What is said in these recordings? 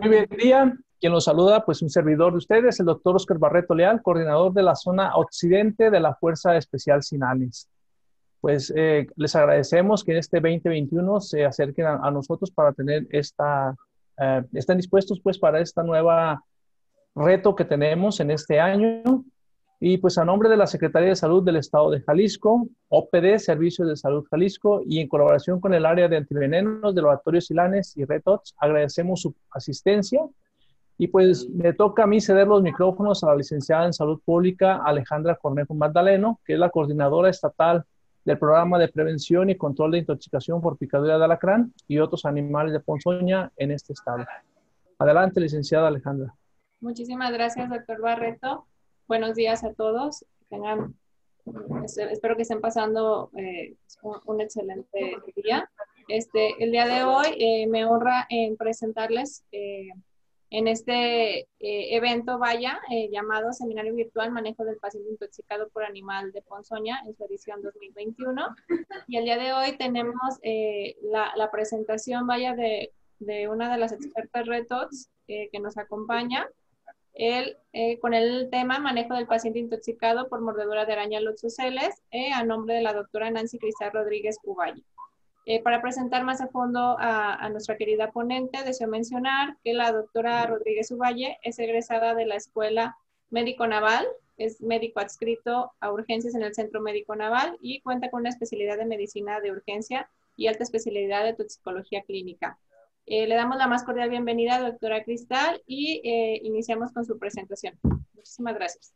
Muy bien, día. Quien los saluda, pues un servidor de ustedes, el doctor Oscar Barreto Leal, coordinador de la zona occidente de la Fuerza Especial Sinales. Pues eh, les agradecemos que en este 2021 se acerquen a, nosotros para tener esta, eh, estén dispuestos pues para esta nueva reto que tenemos en este año. Y pues a nombre de la Secretaría de Salud del Estado de Jalisco, OPD, Servicios de Salud Jalisco, y en colaboración con el área de antivenenos de Laboratorios Silanes y Retots, agradecemos su asistencia y pues me toca a mí ceder los micrófonos a la licenciada en Salud Pública Alejandra Cornejo Magdaleno, que es la coordinadora estatal del programa de prevención y control de intoxicación por picadura de alacrán y otros animales de ponzoña en este estado. Adelante, licenciada Alejandra. Muchísimas gracias, doctor Barreto. Buenos días a todos. Tengan, espero que estén pasando eh, un, excelente día. Este, el día de hoy eh, me honra en presentarles eh, en este evento vaya llamado Seminario Virtual Manejo del Paciente Intoxicado por Animal de Ponzoña en su edición 2021. Y el día de hoy tenemos la, presentación vaya de, una de las expertas retos que nos acompaña el, con el tema Manejo del Paciente Intoxicado por Mordedura de Araña Loxoceles a nombre de la doctora Nancy Cristal Rodríguez Cuballo. Eh, para presentar más a fondo a, nuestra querida ponente, deseo mencionar que la doctora Rodríguez Uvalle es egresada de la Escuela Médico Naval, es médico adscrito a urgencias en el Centro Médico Naval y cuenta con una especialidad de medicina de urgencia y alta especialidad de toxicología clínica. Eh, le damos la más cordial bienvenida, doctora Cristal, y eh, iniciamos con su presentación. Muchísimas gracias.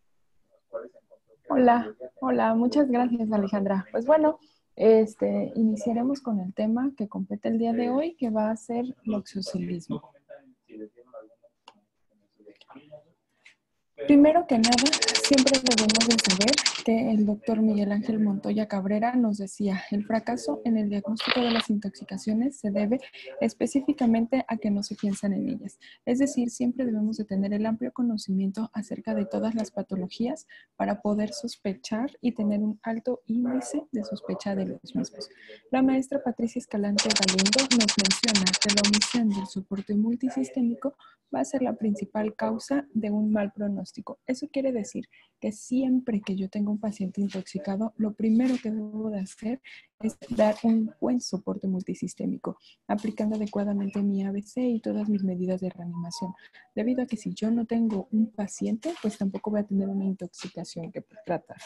Hola, hola, muchas gracias Alejandra. Pues bueno, este, iniciaremos con el tema que compete el día de hoy, que va a ser el. Primero que nada, siempre debemos de saber que el doctor Miguel Ángel Montoya Cabrera nos decía, el fracaso en el diagnóstico de las intoxicaciones se debe específicamente a que no se piensan en ellas. Es decir, siempre debemos de tener el amplio conocimiento acerca de todas las patologías para poder sospechar y tener un alto índice de sospecha de los mismos. La maestra Patricia Escalante Galindo nos menciona que la omisión del soporte multisistémico va a ser la principal causa de un mal pronóstico. Eso quiere decir que siempre que yo tengo un paciente intoxicado, lo primero que debo de hacer es dar un buen soporte multisistémico, aplicando adecuadamente mi ABC y todas mis medidas de reanimación. Debido a que si yo no tengo un paciente, pues tampoco voy a tener una intoxicación que tratar.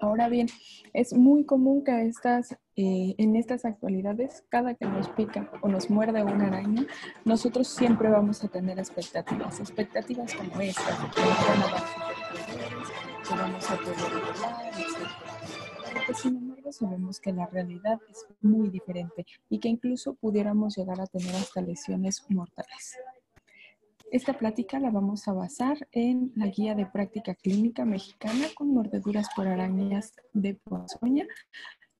Ahora bien, es muy común que estas, eh, en estas actualidades, cada que nos pica o nos muerde una araña, nosotros siempre vamos a tener expectativas, expectativas como estas, que vamos a poder volar, etc. sin embargo, sabemos que la realidad es muy diferente y que incluso pudiéramos llegar a tener hasta lesiones mortales. Esta plática la vamos a basar en la guía de práctica clínica mexicana con mordeduras por arañas de ponzoña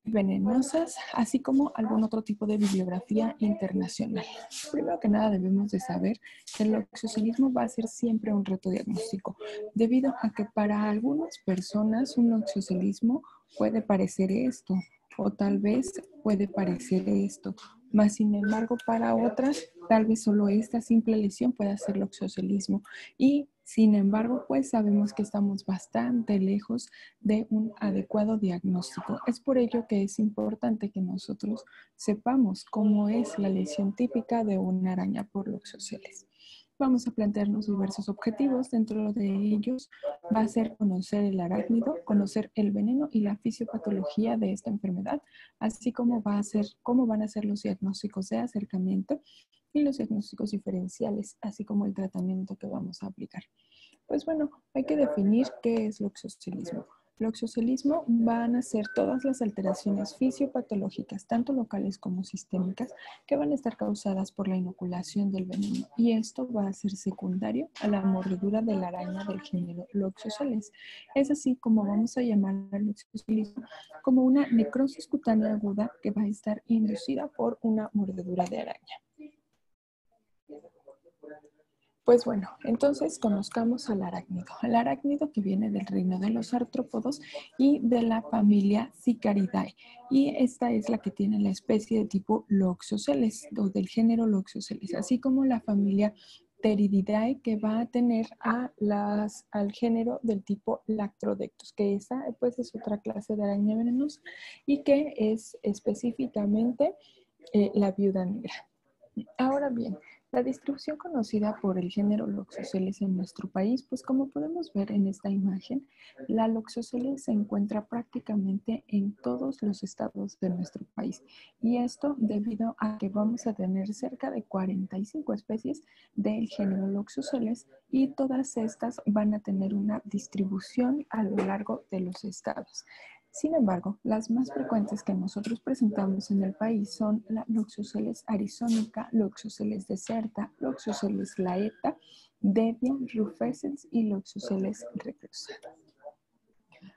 venenosas, así como algún otro tipo de bibliografía internacional. Primero que nada debemos de saber que el oxocilismo va a ser siempre un reto diagnóstico, debido a que para algunas personas un oxocilismo puede parecer esto, o tal vez puede parecer esto, más sin embargo, para otras, tal vez solo esta simple lesión pueda ser loxocelismo. Y sin embargo, pues sabemos que estamos bastante lejos de un adecuado diagnóstico. Es por ello que es importante que nosotros sepamos cómo es la lesión típica de una araña por loxoceles vamos a plantearnos diversos objetivos. Dentro de ellos va a ser conocer el arácnido, conocer el veneno y la fisiopatología de esta enfermedad, así como va a ser, cómo van a ser los diagnósticos de acercamiento y los diagnósticos diferenciales, así como el tratamiento que vamos a aplicar. Pues bueno, hay que definir qué es oxocilismo. El oxocilismo van a ser todas las alteraciones fisiopatológicas, tanto locales como sistémicas, que van a estar causadas por la inoculación del veneno. Y esto va a ser secundario a la mordedura de la araña del género Loxosceles. Es así como vamos a llamar al oxocilismo como una necrosis cutánea aguda que va a estar inducida por una mordedura de araña. Pues bueno, entonces conozcamos al arácnido. El arácnido que viene del reino de los artrópodos y de la familia Cicaridae. Y esta es la que tiene la especie de tipo Loxoceles o del género Loxoceles, así como la familia Pterididae que va a tener al género del tipo Lactrodectus, que esa pues es otra clase de araña venenosa y que es específicamente eh, la viuda negra. Ahora bien, la distribución conocida por el género Loxoceles en nuestro país, pues como podemos ver en esta imagen, la Loxoceles se encuentra prácticamente en todos los estados de nuestro país. Y esto debido a que vamos a tener cerca de 45 especies del género Loxoceles y todas estas van a tener una distribución a lo largo de los estados. Sin embargo, las más frecuentes que nosotros presentamos en el país son la Loxoceles arizonica, Loxoceles deserta, Loxoceles laeta, Debian, rufescens y Loxoceles reclusa.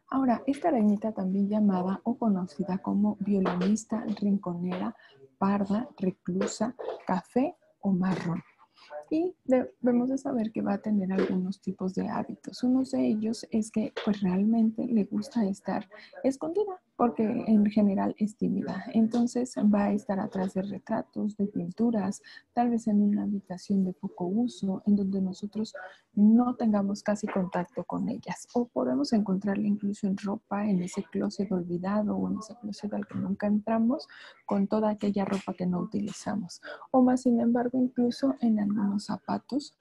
Ahora, esta arañita también llamada o conocida como violinista, rinconera, parda, reclusa, café o marrón y debemos de saber que va a tener algunos tipos de hábitos. Uno de ellos es que pues realmente le gusta estar escondida porque en general es tímida. Entonces va a estar atrás de retratos, de pinturas, tal vez en una habitación de poco uso, en donde nosotros no tengamos casi contacto con ellas. O podemos encontrarla incluso en ropa, en ese closet olvidado o en ese closet al que nunca entramos, con toda aquella ropa que no utilizamos. O más, sin embargo, incluso en algunos zapatos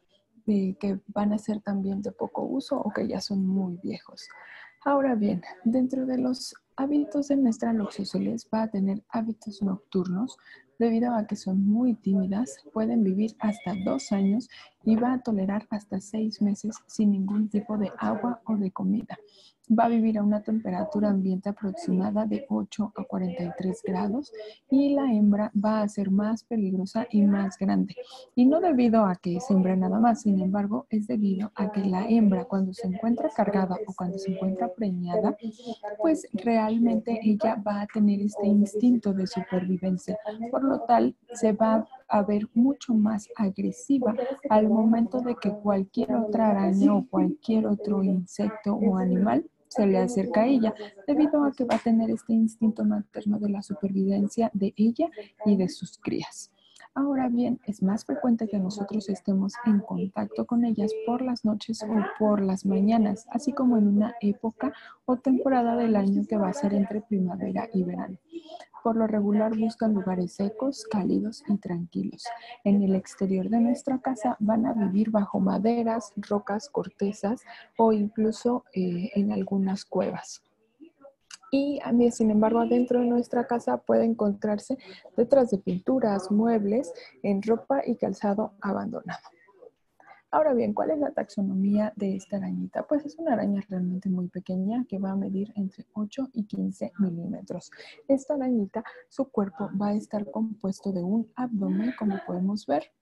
eh, que van a ser también de poco uso o que ya son muy viejos. Ahora bien, dentro de los hábitos de nuestra Loxoceles va a tener hábitos nocturnos debido a que son muy tímidas, pueden vivir hasta dos años y va a tolerar hasta seis meses sin ningún tipo de agua o de comida va a vivir a una temperatura ambiente aproximada de 8 a 43 grados y la hembra va a ser más peligrosa y más grande. Y no debido a que es hembra nada más, sin embargo, es debido a que la hembra cuando se encuentra cargada o cuando se encuentra preñada, pues realmente ella va a tener este instinto de supervivencia. Por lo tal, se va a ver mucho más agresiva al momento de que cualquier otra araña o cualquier otro insecto o animal se le acerca a ella, debido a que va a tener este instinto materno de la supervivencia de ella y de sus crías. Ahora bien, es más frecuente que nosotros estemos en contacto con ellas por las noches o por las mañanas, así como en una época o temporada del año que va a ser entre primavera y verano. Por lo regular buscan lugares secos, cálidos y tranquilos. En el exterior de nuestra casa van a vivir bajo maderas, rocas, cortezas o incluso eh, en algunas cuevas. Y sin embargo, adentro de nuestra casa puede encontrarse detrás de pinturas, muebles, en ropa y calzado abandonado. Ahora bien, ¿cuál es la taxonomía de esta arañita? Pues es una araña realmente muy pequeña que va a medir entre 8 y 15 milímetros. Esta arañita, su cuerpo va a estar compuesto de un abdomen, como podemos ver.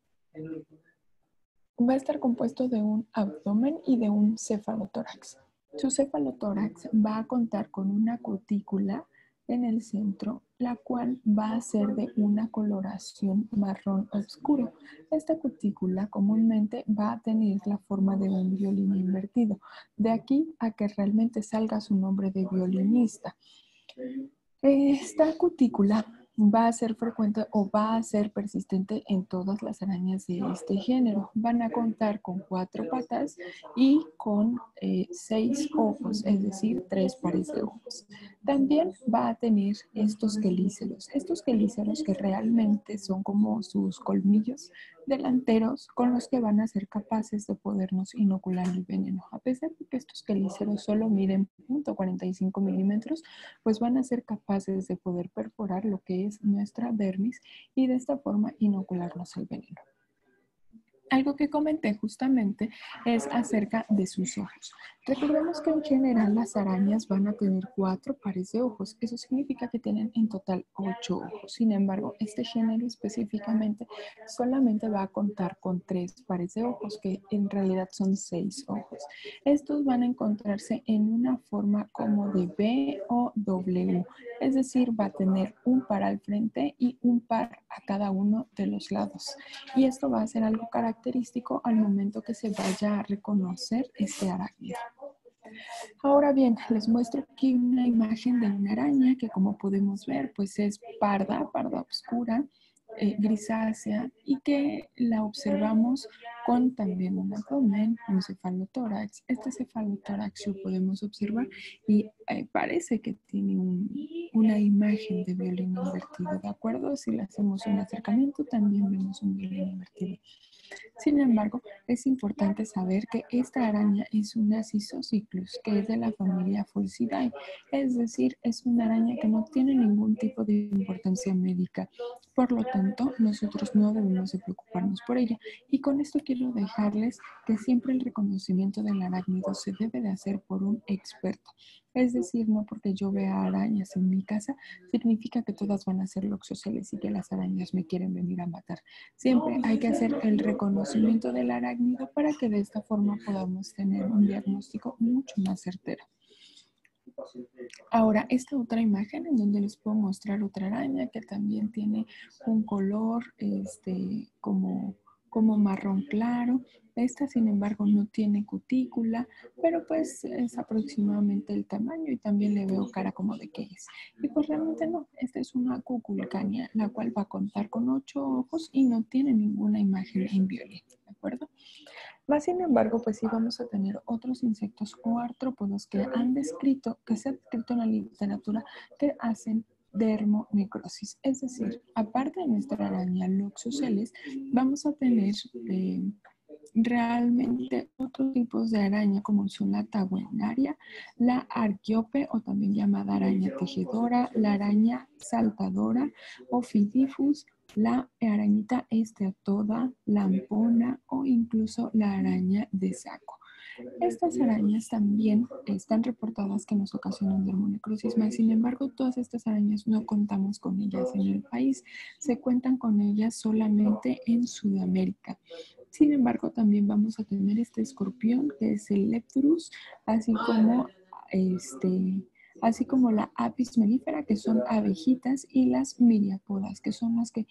Va a estar compuesto de un abdomen y de un cefalotórax. Su cefalotórax va a contar con una cutícula en el centro, la cual va a ser de una coloración marrón oscuro. Esta cutícula comúnmente va a tener la forma de un violín invertido, de aquí a que realmente salga su nombre de violinista. Esta cutícula va a ser frecuente o va a ser persistente en todas las arañas de este género. Van a contar con cuatro patas y con eh, seis ojos, es decir, tres pares de ojos. También va a tener estos quelíceros, estos quelíceros que realmente son como sus colmillos delanteros con los que van a ser capaces de podernos inocular el veneno. A pesar de que estos quelíceros solo miden 0.45 milímetros, pues van a ser capaces de poder perforar lo que es nuestra dermis y de esta forma inocularnos el veneno. Algo que comenté justamente es acerca de sus ojos. Recordemos que en general las arañas van a tener cuatro pares de ojos. Eso significa que tienen en total ocho ojos. Sin embargo, este género específicamente solamente va a contar con tres pares de ojos, que en realidad son seis ojos. Estos van a encontrarse en una forma como de B o W. Es decir, va a tener un par al frente y un par a cada uno de los lados. Y esto va a ser algo característico característico al momento que se vaya a reconocer este arácnido. Ahora bien, les muestro aquí una imagen de una araña que como podemos ver, pues es parda, parda oscura, eh, grisácea y que la observamos con también un abdomen, un cefalotórax. Este cefalotórax lo podemos observar y eh, parece que tiene una imagen de violín invertido, ¿de acuerdo? Si le hacemos un acercamiento, también vemos un violín invertido. Sin embargo, es importante saber que esta araña es una Cisociclus, que es de la familia Fulcidae, es decir, es una araña que no tiene ningún tipo de importancia médica. Por lo tanto, nosotros no debemos de preocuparnos por ella. Y con esto quiero dejarles que siempre el reconocimiento del arácnido se debe de hacer por un experto. Es decir, no porque yo vea arañas en mi casa, significa que todas van a ser loxoceles y que las arañas me quieren venir a matar. Siempre hay que hacer el reconocimiento del arácnido para que de esta forma podamos tener un diagnóstico mucho más certero. Ahora, esta otra imagen en donde les puedo mostrar otra araña que también tiene un color este, como como marrón claro. Esta, sin embargo, no tiene cutícula, pero pues es aproximadamente el tamaño y también le veo cara como de qué es. Y pues realmente no, esta es una cuculcania, la cual va a contar con ocho ojos y no tiene ninguna imagen en violeta, ¿de acuerdo? Sin embargo, pues sí vamos a tener otros insectos o artrópodos que han descrito, que se ha descrito en la literatura, que hacen dermonecrosis. Es decir, aparte de nuestra araña Loxoceles, vamos a tener eh, realmente otros tipos de araña como son la tabuenaria, la arquiope o también llamada araña tejedora, la araña saltadora o fidifus, la arañita esteatoda, la ampona o incluso la araña de saco. Estas arañas también están reportadas que nos ocasionan dermonecrosis, sin embargo, todas estas arañas no contamos con ellas en el país, se cuentan con ellas solamente en Sudamérica. Sin embargo, también vamos a tener este escorpión que es el Lepturus, así como este así como la apis mellifera, que son abejitas, y las miriapodas, que son las que,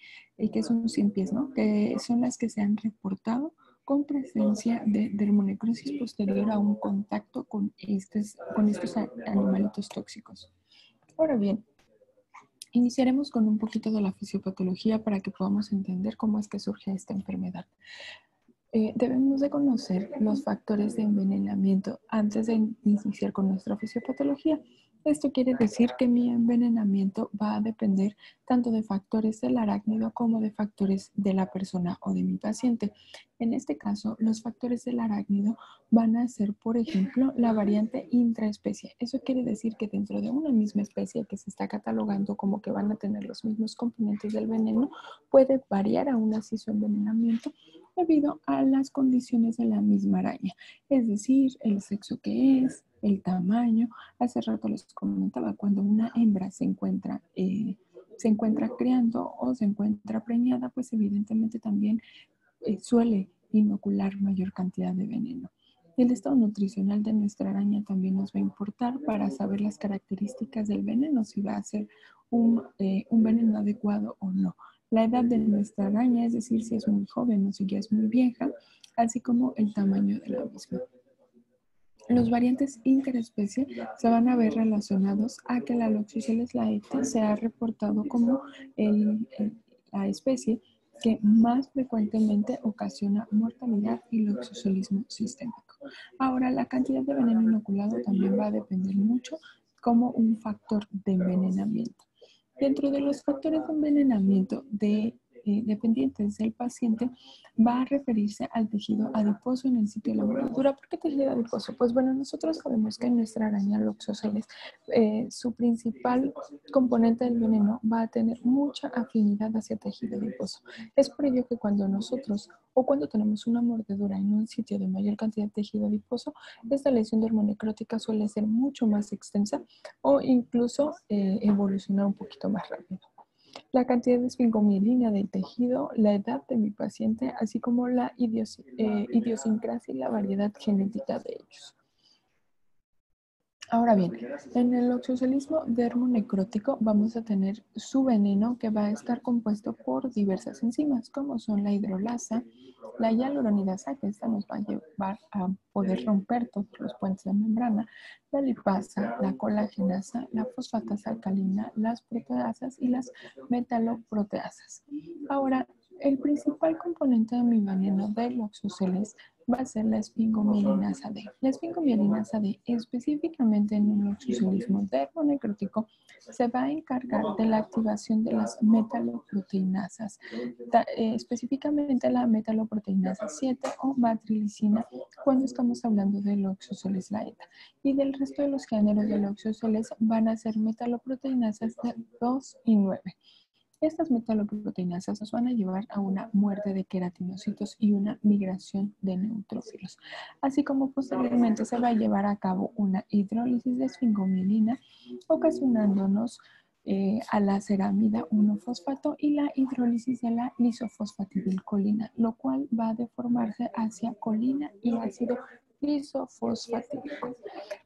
que son cien pies, ¿no? Que son las que se han reportado con presencia de dermonecrosis posterior a un contacto con estos, con estos animalitos tóxicos. Ahora bien, iniciaremos con un poquito de la fisiopatología para que podamos entender cómo es que surge esta enfermedad. Eh, debemos de conocer los factores de envenenamiento antes de iniciar con nuestra fisiopatología. Esto quiere decir que mi envenenamiento va a depender tanto de factores del arácnido como de factores de la persona o de mi paciente. En este caso, los factores del arácnido van a ser, por ejemplo, la variante intraespecie. Eso quiere decir que dentro de una misma especie que se está catalogando como que van a tener los mismos componentes del veneno, puede variar aún así su envenenamiento debido a las condiciones de la misma araña, es decir, el sexo que es, el tamaño. Hace rato les comentaba, cuando una hembra se encuentra, eh, se encuentra criando o se encuentra preñada, pues evidentemente también eh, suele inocular mayor cantidad de veneno. El estado nutricional de nuestra araña también nos va a importar para saber las características del veneno, si va a ser un, eh, un veneno adecuado o no. La edad de nuestra araña, es decir, si es muy joven o si ya es muy vieja, así como el tamaño de la misma. Los variantes interespecie se van a ver relacionados a que la Loxosceles laete se ha reportado como la especie que más frecuentemente ocasiona mortalidad y loxocelismo sistémico. Ahora, la cantidad de veneno inoculado también va a depender mucho como un factor de envenenamiento. Dentro de los factores de envenenamiento de eh, dependientes del paciente va a referirse al tejido adiposo en el sitio de la mordedura. ¿Por qué tejido adiposo? Pues bueno, nosotros sabemos que en nuestra araña Loxoceles eh, su principal componente del veneno va a tener mucha afinidad hacia tejido adiposo. Es por ello que cuando nosotros o cuando tenemos una mordedura en un sitio de mayor cantidad de tejido adiposo, esta lesión dermonecrótica suele ser mucho más extensa o incluso eh, evolucionar un poquito más rápido la cantidad de esfingomielina del tejido, la edad de mi paciente, así como la eh, idiosincrasia y la variedad genética de ellos. Ahora bien, en el oxoscelismo dermonecrótico vamos a tener su veneno que va a estar compuesto por diversas enzimas, como son la hidrolasa, la hialuronidasa, que esta nos va a llevar a poder romper todos los puentes de membrana, la lipasa, la colagenasa, la fosfatasa alcalina, las proteasas y las metaloproteasas. Ahora, el principal componente de mi veneno del oxoceles va a ser la esfingomielinasa D. La esfingomielinasa D, específicamente en un oxocelismo dermonecrótico, se va a encargar de la activación de las metaloproteinasas, eh, específicamente la metaloproteinasa 7 o matrilicina cuando estamos hablando del oxoceles laeta. Y del resto de los géneros del oxoceles van a ser metaloproteinasas de 2 y 9. Estas metaloproteinasas nos van a llevar a una muerte de queratinocitos y una migración de neutrófilos, así como posteriormente se va a llevar a cabo una hidrólisis de esfingomielina, ocasionándonos eh, a la ceramida 1-fosfato y la hidrólisis de la lisofosfatidilcolina, lo cual va a deformarse hacia colina y ácido lisofosfatídico.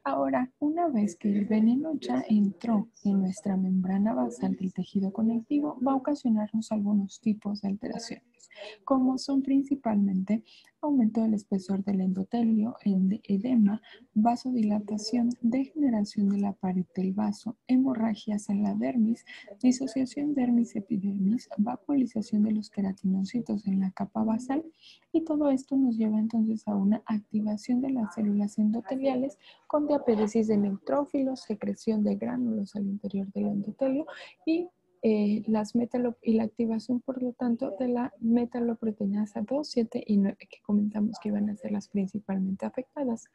Ahora, una vez que el veneno ya entró en nuestra membrana basal del tejido conectivo, va a ocasionarnos algunos tipos de alteraciones, como son principalmente aumento del espesor del endotelio, edema, vasodilatación, degeneración de la pared del vaso, hemorragias en la dermis, disociación dermis-epidermis, vacuolización de los queratinocitos en la capa basal y todo esto nos lleva entonces a una activación de las células endoteliales con diapéresis de neutrófilos, secreción de gránulos al interior del endotelio y eh, las y la activación, por lo tanto, de la metaloproteinasa 2, 7 y 9, que comentamos que iban a ser las principalmente afectadas.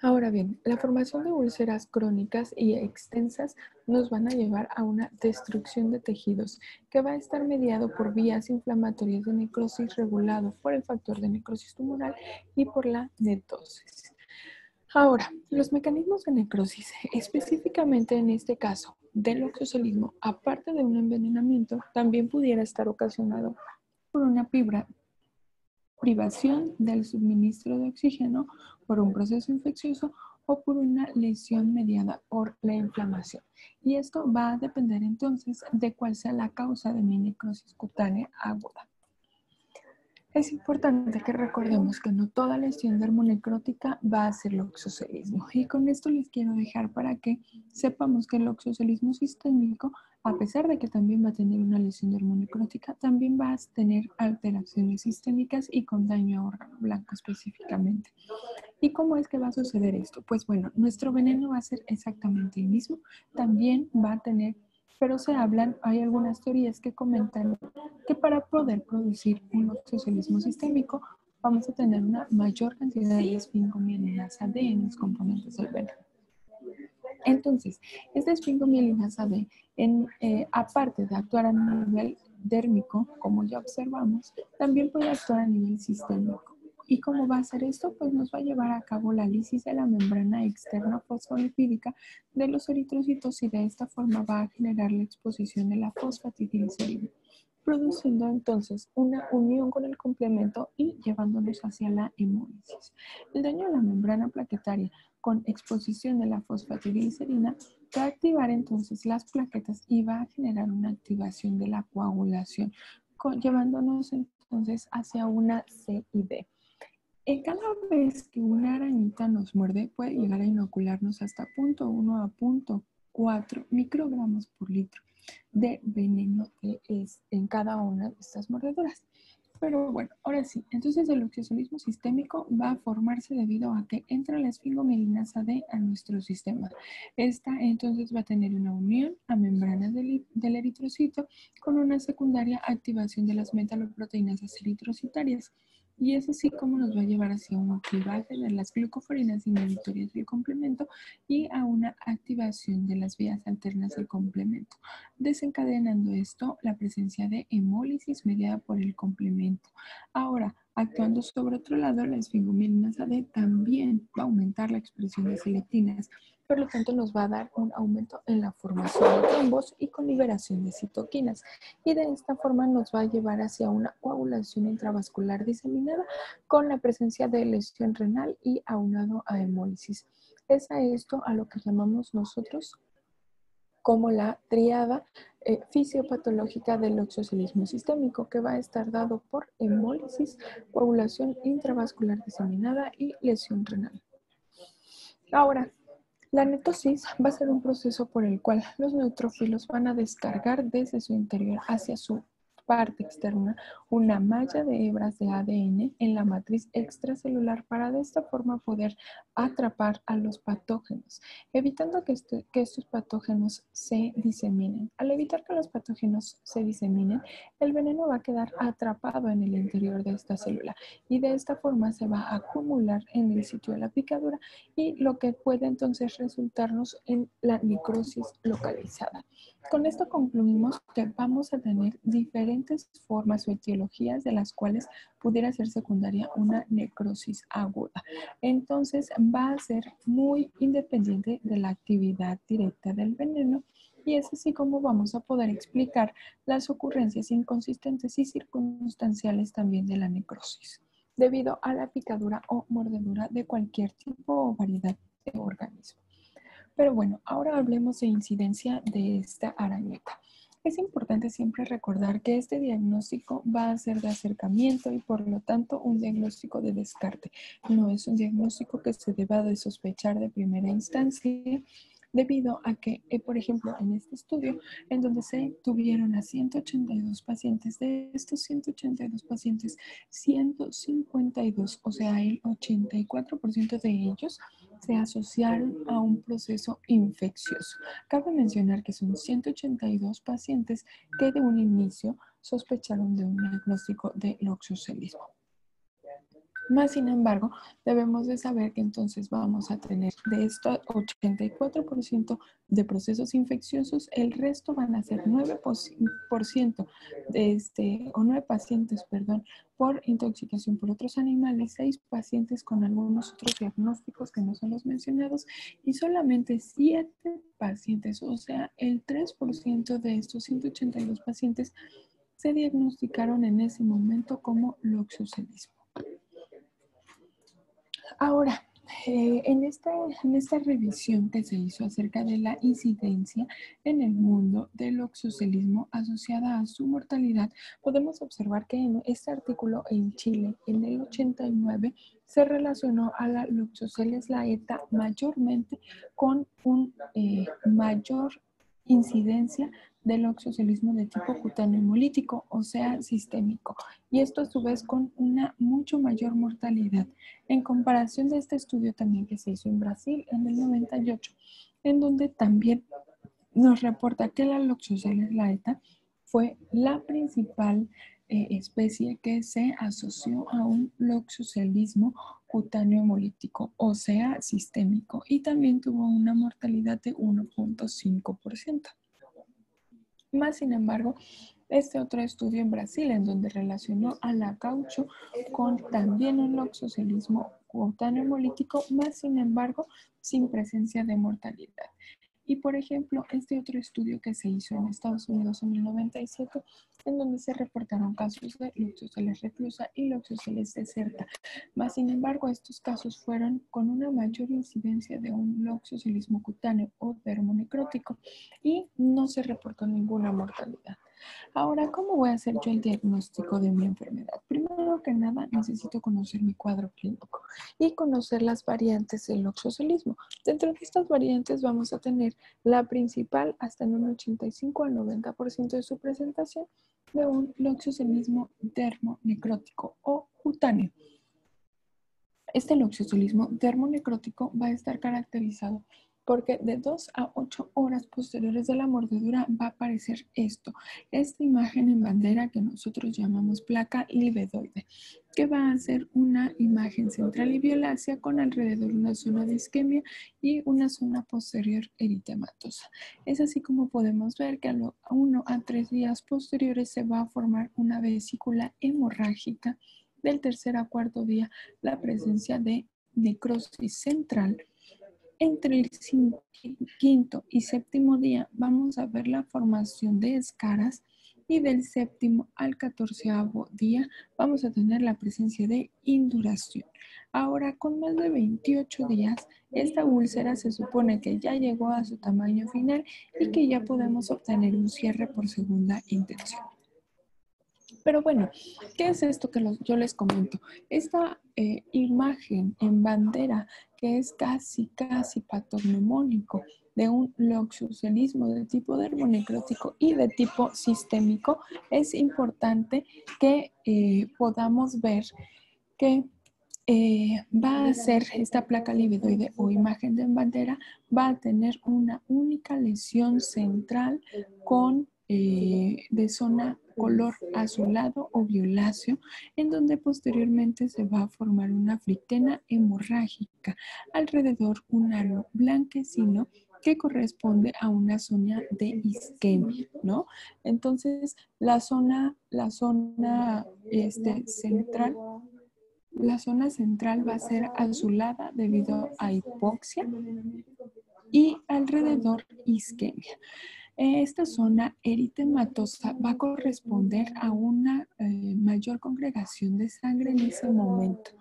Ahora bien, la formación de úlceras crónicas y extensas nos van a llevar a una destrucción de tejidos que va a estar mediado por vías inflamatorias de necrosis regulado por el factor de necrosis tumoral y por la netosis. Ahora, los mecanismos de necrosis, específicamente en este caso, del oxocelismo, aparte de un envenenamiento, también pudiera estar ocasionado por una privación del suministro de oxígeno, por un proceso infeccioso o por una lesión mediada por la inflamación. Y esto va a depender entonces de cuál sea la causa de mi necrosis cutánea aguda. Es importante que recordemos que no toda lesión dermonecrótica va a ser el oxocelismo. Y con esto les quiero dejar para que sepamos que el oxocelismo sistémico, a pesar de que también va a tener una lesión dermonecrótica, también va a tener alteraciones sistémicas y con daño a órgano blanco específicamente. ¿Y cómo es que va a suceder esto? Pues bueno, nuestro veneno va a ser exactamente el mismo. También va a tener pero se hablan, hay algunas teorías que comentan que para poder producir un oxocelismo sistémico vamos a tener una mayor cantidad de esfingomielinasa D en los componentes del veneno. Entonces, esta esfingomielinasa D, en, eh, aparte de actuar a nivel dérmico, como ya observamos, también puede actuar a nivel sistémico. ¿Y cómo va a ser esto? Pues nos va a llevar a cabo la lisis de la membrana externa fosfolipídica de los eritrocitos y de esta forma va a generar la exposición de la fosfatidilcerina, produciendo entonces una unión con el complemento y llevándonos hacia la hemólisis. El daño a la membrana plaquetaria con exposición de la fosfatidilcerina va a activar entonces las plaquetas y va a generar una activación de la coagulación, llevándonos entonces hacia una CID. En cada vez que una arañita nos muerde, puede llegar a inocularnos hasta 0.1 a 0.4 microgramos por litro de veneno en cada una de estas mordeduras. Pero bueno, ahora sí, entonces el oxocelismo sistémico va a formarse debido a que entra la esfingomielinasa D a nuestro sistema. Esta entonces va a tener una unión a membranas del, del eritrocito con una secundaria activación de las metaloproteinasas eritrocitarias. Y es así como nos va a llevar hacia un clivaje de las glucoforinas inhibitorias del complemento y a una activación de las vías alternas del complemento, desencadenando esto la presencia de hemólisis mediada por el complemento. Ahora, actuando sobre otro lado, la esfingomilinasa D también va a aumentar la expresión de selectinas por lo tanto nos va a dar un aumento en la formación de trombos y con liberación de citoquinas. Y de esta forma nos va a llevar hacia una coagulación intravascular diseminada con la presencia de lesión renal y aunado a hemólisis. Es a esto a lo que llamamos nosotros como la triada eh, fisiopatológica del oxocilismo sistémico, que va a estar dado por hemólisis, coagulación intravascular diseminada y lesión renal. Ahora, la netosis va a ser un proceso por el cual los neutrófilos van a descargar desde su interior hacia su parte externa una malla de hebras de ADN en la matriz extracelular para de esta forma poder atrapar a los patógenos, evitando que, este, que estos patógenos se diseminen. Al evitar que los patógenos se diseminen, el veneno va a quedar atrapado en el interior de esta célula y de esta forma se va a acumular en el sitio de la picadura y lo que puede entonces resultarnos en la necrosis localizada. Con esto concluimos que vamos a tener diferentes formas o etiologías de las cuales pudiera ser secundaria una necrosis aguda. Entonces va a ser muy independiente de la actividad directa del veneno y es así como vamos a poder explicar las ocurrencias inconsistentes y circunstanciales también de la necrosis, debido a la picadura o mordedura de cualquier tipo o variedad de organismo. Pero bueno, ahora hablemos de incidencia de esta arañeta. Es importante siempre recordar que este diagnóstico va a ser de acercamiento y por lo tanto un diagnóstico de descarte. No es un diagnóstico que se deba de sospechar de primera instancia debido a que, eh, por ejemplo, en este estudio, en donde se tuvieron a 182 pacientes, de estos 182 pacientes, 152, o sea, el 84% de ellos se asociaron a un proceso infeccioso. Cabe mencionar que son 182 pacientes que de un inicio sospecharon de un diagnóstico de loxocelismo. Más sin embargo, debemos de saber que entonces vamos a tener de esto 84% de procesos infecciosos, el resto van a ser 9% de este, o 9 pacientes, perdón, por intoxicación por otros animales, 6 pacientes con algunos otros diagnósticos que no son los mencionados y solamente 7 pacientes, o sea, el 3% de estos 182 pacientes se diagnosticaron en ese momento como loxocelismo. Ahora, eh, en, esta, en esta revisión que se hizo acerca de la incidencia en el mundo del oxocelismo asociada a su mortalidad, podemos observar que en este artículo en Chile, en el 89, se relacionó a la Loxoceles laeta mayormente con un eh, mayor incidencia del oxocialismo de tipo cutáneo hemolítico, o sea, sistémico, y esto a su vez con una mucho mayor mortalidad, en comparación de este estudio también que se hizo en Brasil en el 98, en donde también nos reporta que la Loxoceles laeta fue la principal especie que se asoció a un loxocelismo cutáneo hemolítico, o sea, sistémico, y también tuvo una mortalidad de 1.5%. Más sin embargo, este otro estudio en Brasil, en donde relacionó a la caucho con también un loxocelismo cutáneo hemolítico, más sin embargo, sin presencia de mortalidad. Y por ejemplo, este otro estudio que se hizo en Estados Unidos en el 97, en donde se reportaron casos de Loxoceles reclusa y Loxoceles deserta. Más sin embargo, estos casos fueron con una mayor incidencia de un loxocelismo cutáneo o dermonecrótico y no se reportó ninguna mortalidad. Ahora, ¿cómo voy a hacer yo el diagnóstico de mi enfermedad? Primero que nada, necesito conocer mi cuadro clínico y conocer las variantes del loxocelismo. Dentro de estas variantes vamos a tener la principal hasta en un 85 al 90% de su presentación de un loxocelismo dermonecrótico o cutáneo. Este loxocelismo dermonecrótico va a estar caracterizado porque de 2 a 8 horas posteriores de la mordedura va a aparecer esto, esta imagen en bandera que nosotros llamamos placa libedoide, que va a ser una imagen central y violácea con alrededor una zona de isquemia y una zona posterior eritematosa. Es así como podemos ver que a 1 a 3 días posteriores se va a formar una vesícula hemorrágica. Del tercer a cuarto día, la presencia de necrosis central entre el quinto y séptimo día vamos a ver la formación de escaras y del séptimo al catorceavo día vamos a tener la presencia de induración. Ahora, con más de 28 días, esta úlcera se supone que ya llegó a su tamaño final y que ya podemos obtener un cierre por segunda intención. Pero bueno, ¿qué es esto que yo les comento? Esta eh, imagen en bandera que es casi, casi patognomónico de un loxocelismo de tipo dermonecrótico y de tipo sistémico, es importante que eh, podamos ver que eh, va a ser esta placa libidoide o imagen de bandera, va a tener una única lesión central con eh, de zona color azulado o violáceo, en donde posteriormente se va a formar una fritena hemorrágica, alrededor un halo blanquecino que corresponde a una zona de isquemia, ¿no? Entonces, la zona, la zona este, central la zona central va a ser azulada debido a hipoxia y alrededor isquemia. Esta zona eritematosa va a corresponder a una eh, mayor congregación de sangre en ese momento.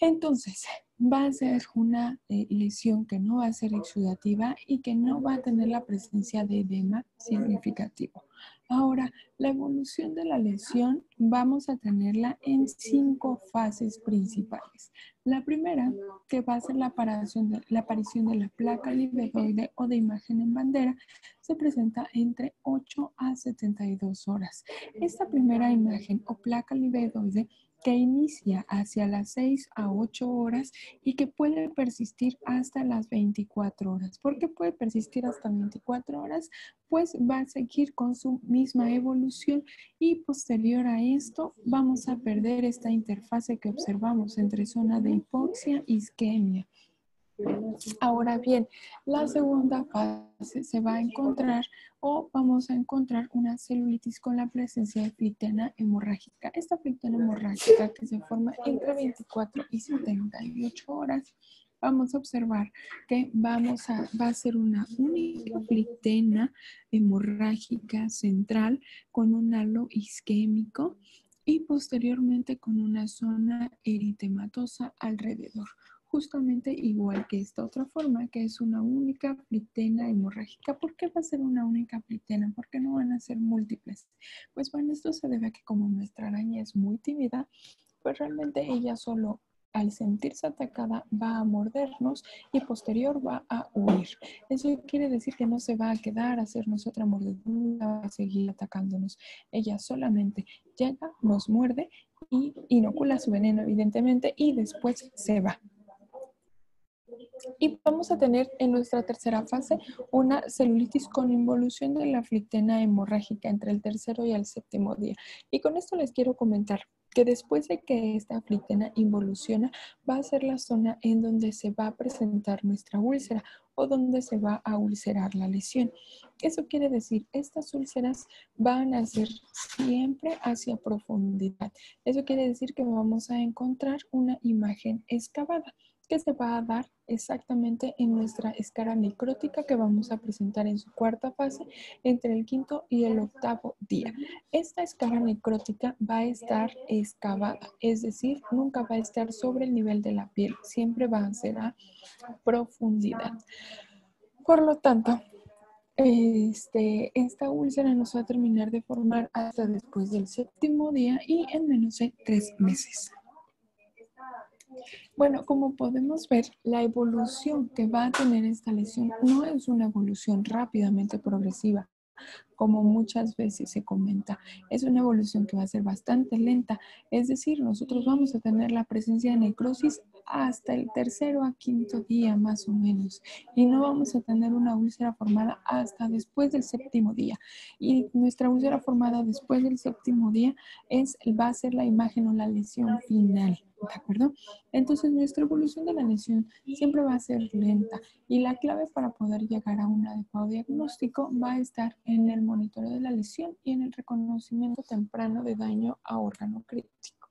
Entonces, va a ser una eh, lesión que no va a ser exudativa y que no va a tener la presencia de edema significativo. Ahora, la evolución de la lesión vamos a tenerla en cinco fases principales. La primera, que va a ser la aparición de la, aparición de la placa libedoide o de imagen en bandera, se presenta entre 8 a 72 horas. Esta primera imagen o placa libedoide que inicia hacia las 6 a 8 horas y que puede persistir hasta las 24 horas. ¿Por qué puede persistir hasta 24 horas? Pues va a seguir con su misma evolución y posterior a esto vamos a perder esta interfase que observamos entre zona de hipoxia y isquemia. Ahora bien, la segunda fase se va a encontrar o vamos a encontrar una celulitis con la presencia de fritena hemorrágica. Esta fritena hemorrágica que se forma entre 24 y 78 horas, vamos a observar que vamos a, va a ser una única fritena hemorrágica central con un halo isquémico y posteriormente con una zona eritematosa alrededor justamente igual que esta otra forma, que es una única flitena hemorrágica. ¿Por qué va a ser una única flitena? ¿Por qué no van a ser múltiples? Pues bueno, esto se debe a que como nuestra araña es muy tímida, pues realmente ella solo al sentirse atacada va a mordernos y posterior va a huir. Eso quiere decir que no se va a quedar a hacernos otra mordedura, a seguir atacándonos. Ella solamente llega, nos muerde y inocula su veneno evidentemente y después se va. Y vamos a tener en nuestra tercera fase una celulitis con involución de la flictena hemorrágica entre el tercero y el séptimo día. Y con esto les quiero comentar que después de que esta flictena involuciona, va a ser la zona en donde se va a presentar nuestra úlcera o donde se va a ulcerar la lesión. Eso quiere decir, estas úlceras van a ser siempre hacia profundidad. Eso quiere decir que vamos a encontrar una imagen excavada que se va a dar exactamente en nuestra escara necrótica que vamos a presentar en su cuarta fase entre el quinto y el octavo día. Esta escara necrótica va a estar excavada, es decir, nunca va a estar sobre el nivel de la piel, siempre va a ser a profundidad. Por lo tanto, este, esta úlcera nos va a terminar de formar hasta después del séptimo día y en menos de tres meses. Bueno, como podemos ver, la evolución que va a tener esta lesión no es una evolución rápidamente progresiva, como muchas veces se comenta. Es una evolución que va a ser bastante lenta, es decir, nosotros vamos a tener la presencia de necrosis hasta el tercero a quinto día más o menos. Y no vamos a tener una úlcera formada hasta después del séptimo día. Y nuestra úlcera formada después del séptimo día es va a ser la imagen o la lesión final ¿de acuerdo? Entonces nuestra evolución de la lesión siempre va a ser lenta y la clave para poder llegar a un adecuado diagnóstico va a estar en el monitoreo de la lesión y en el reconocimiento temprano de daño a órgano crítico.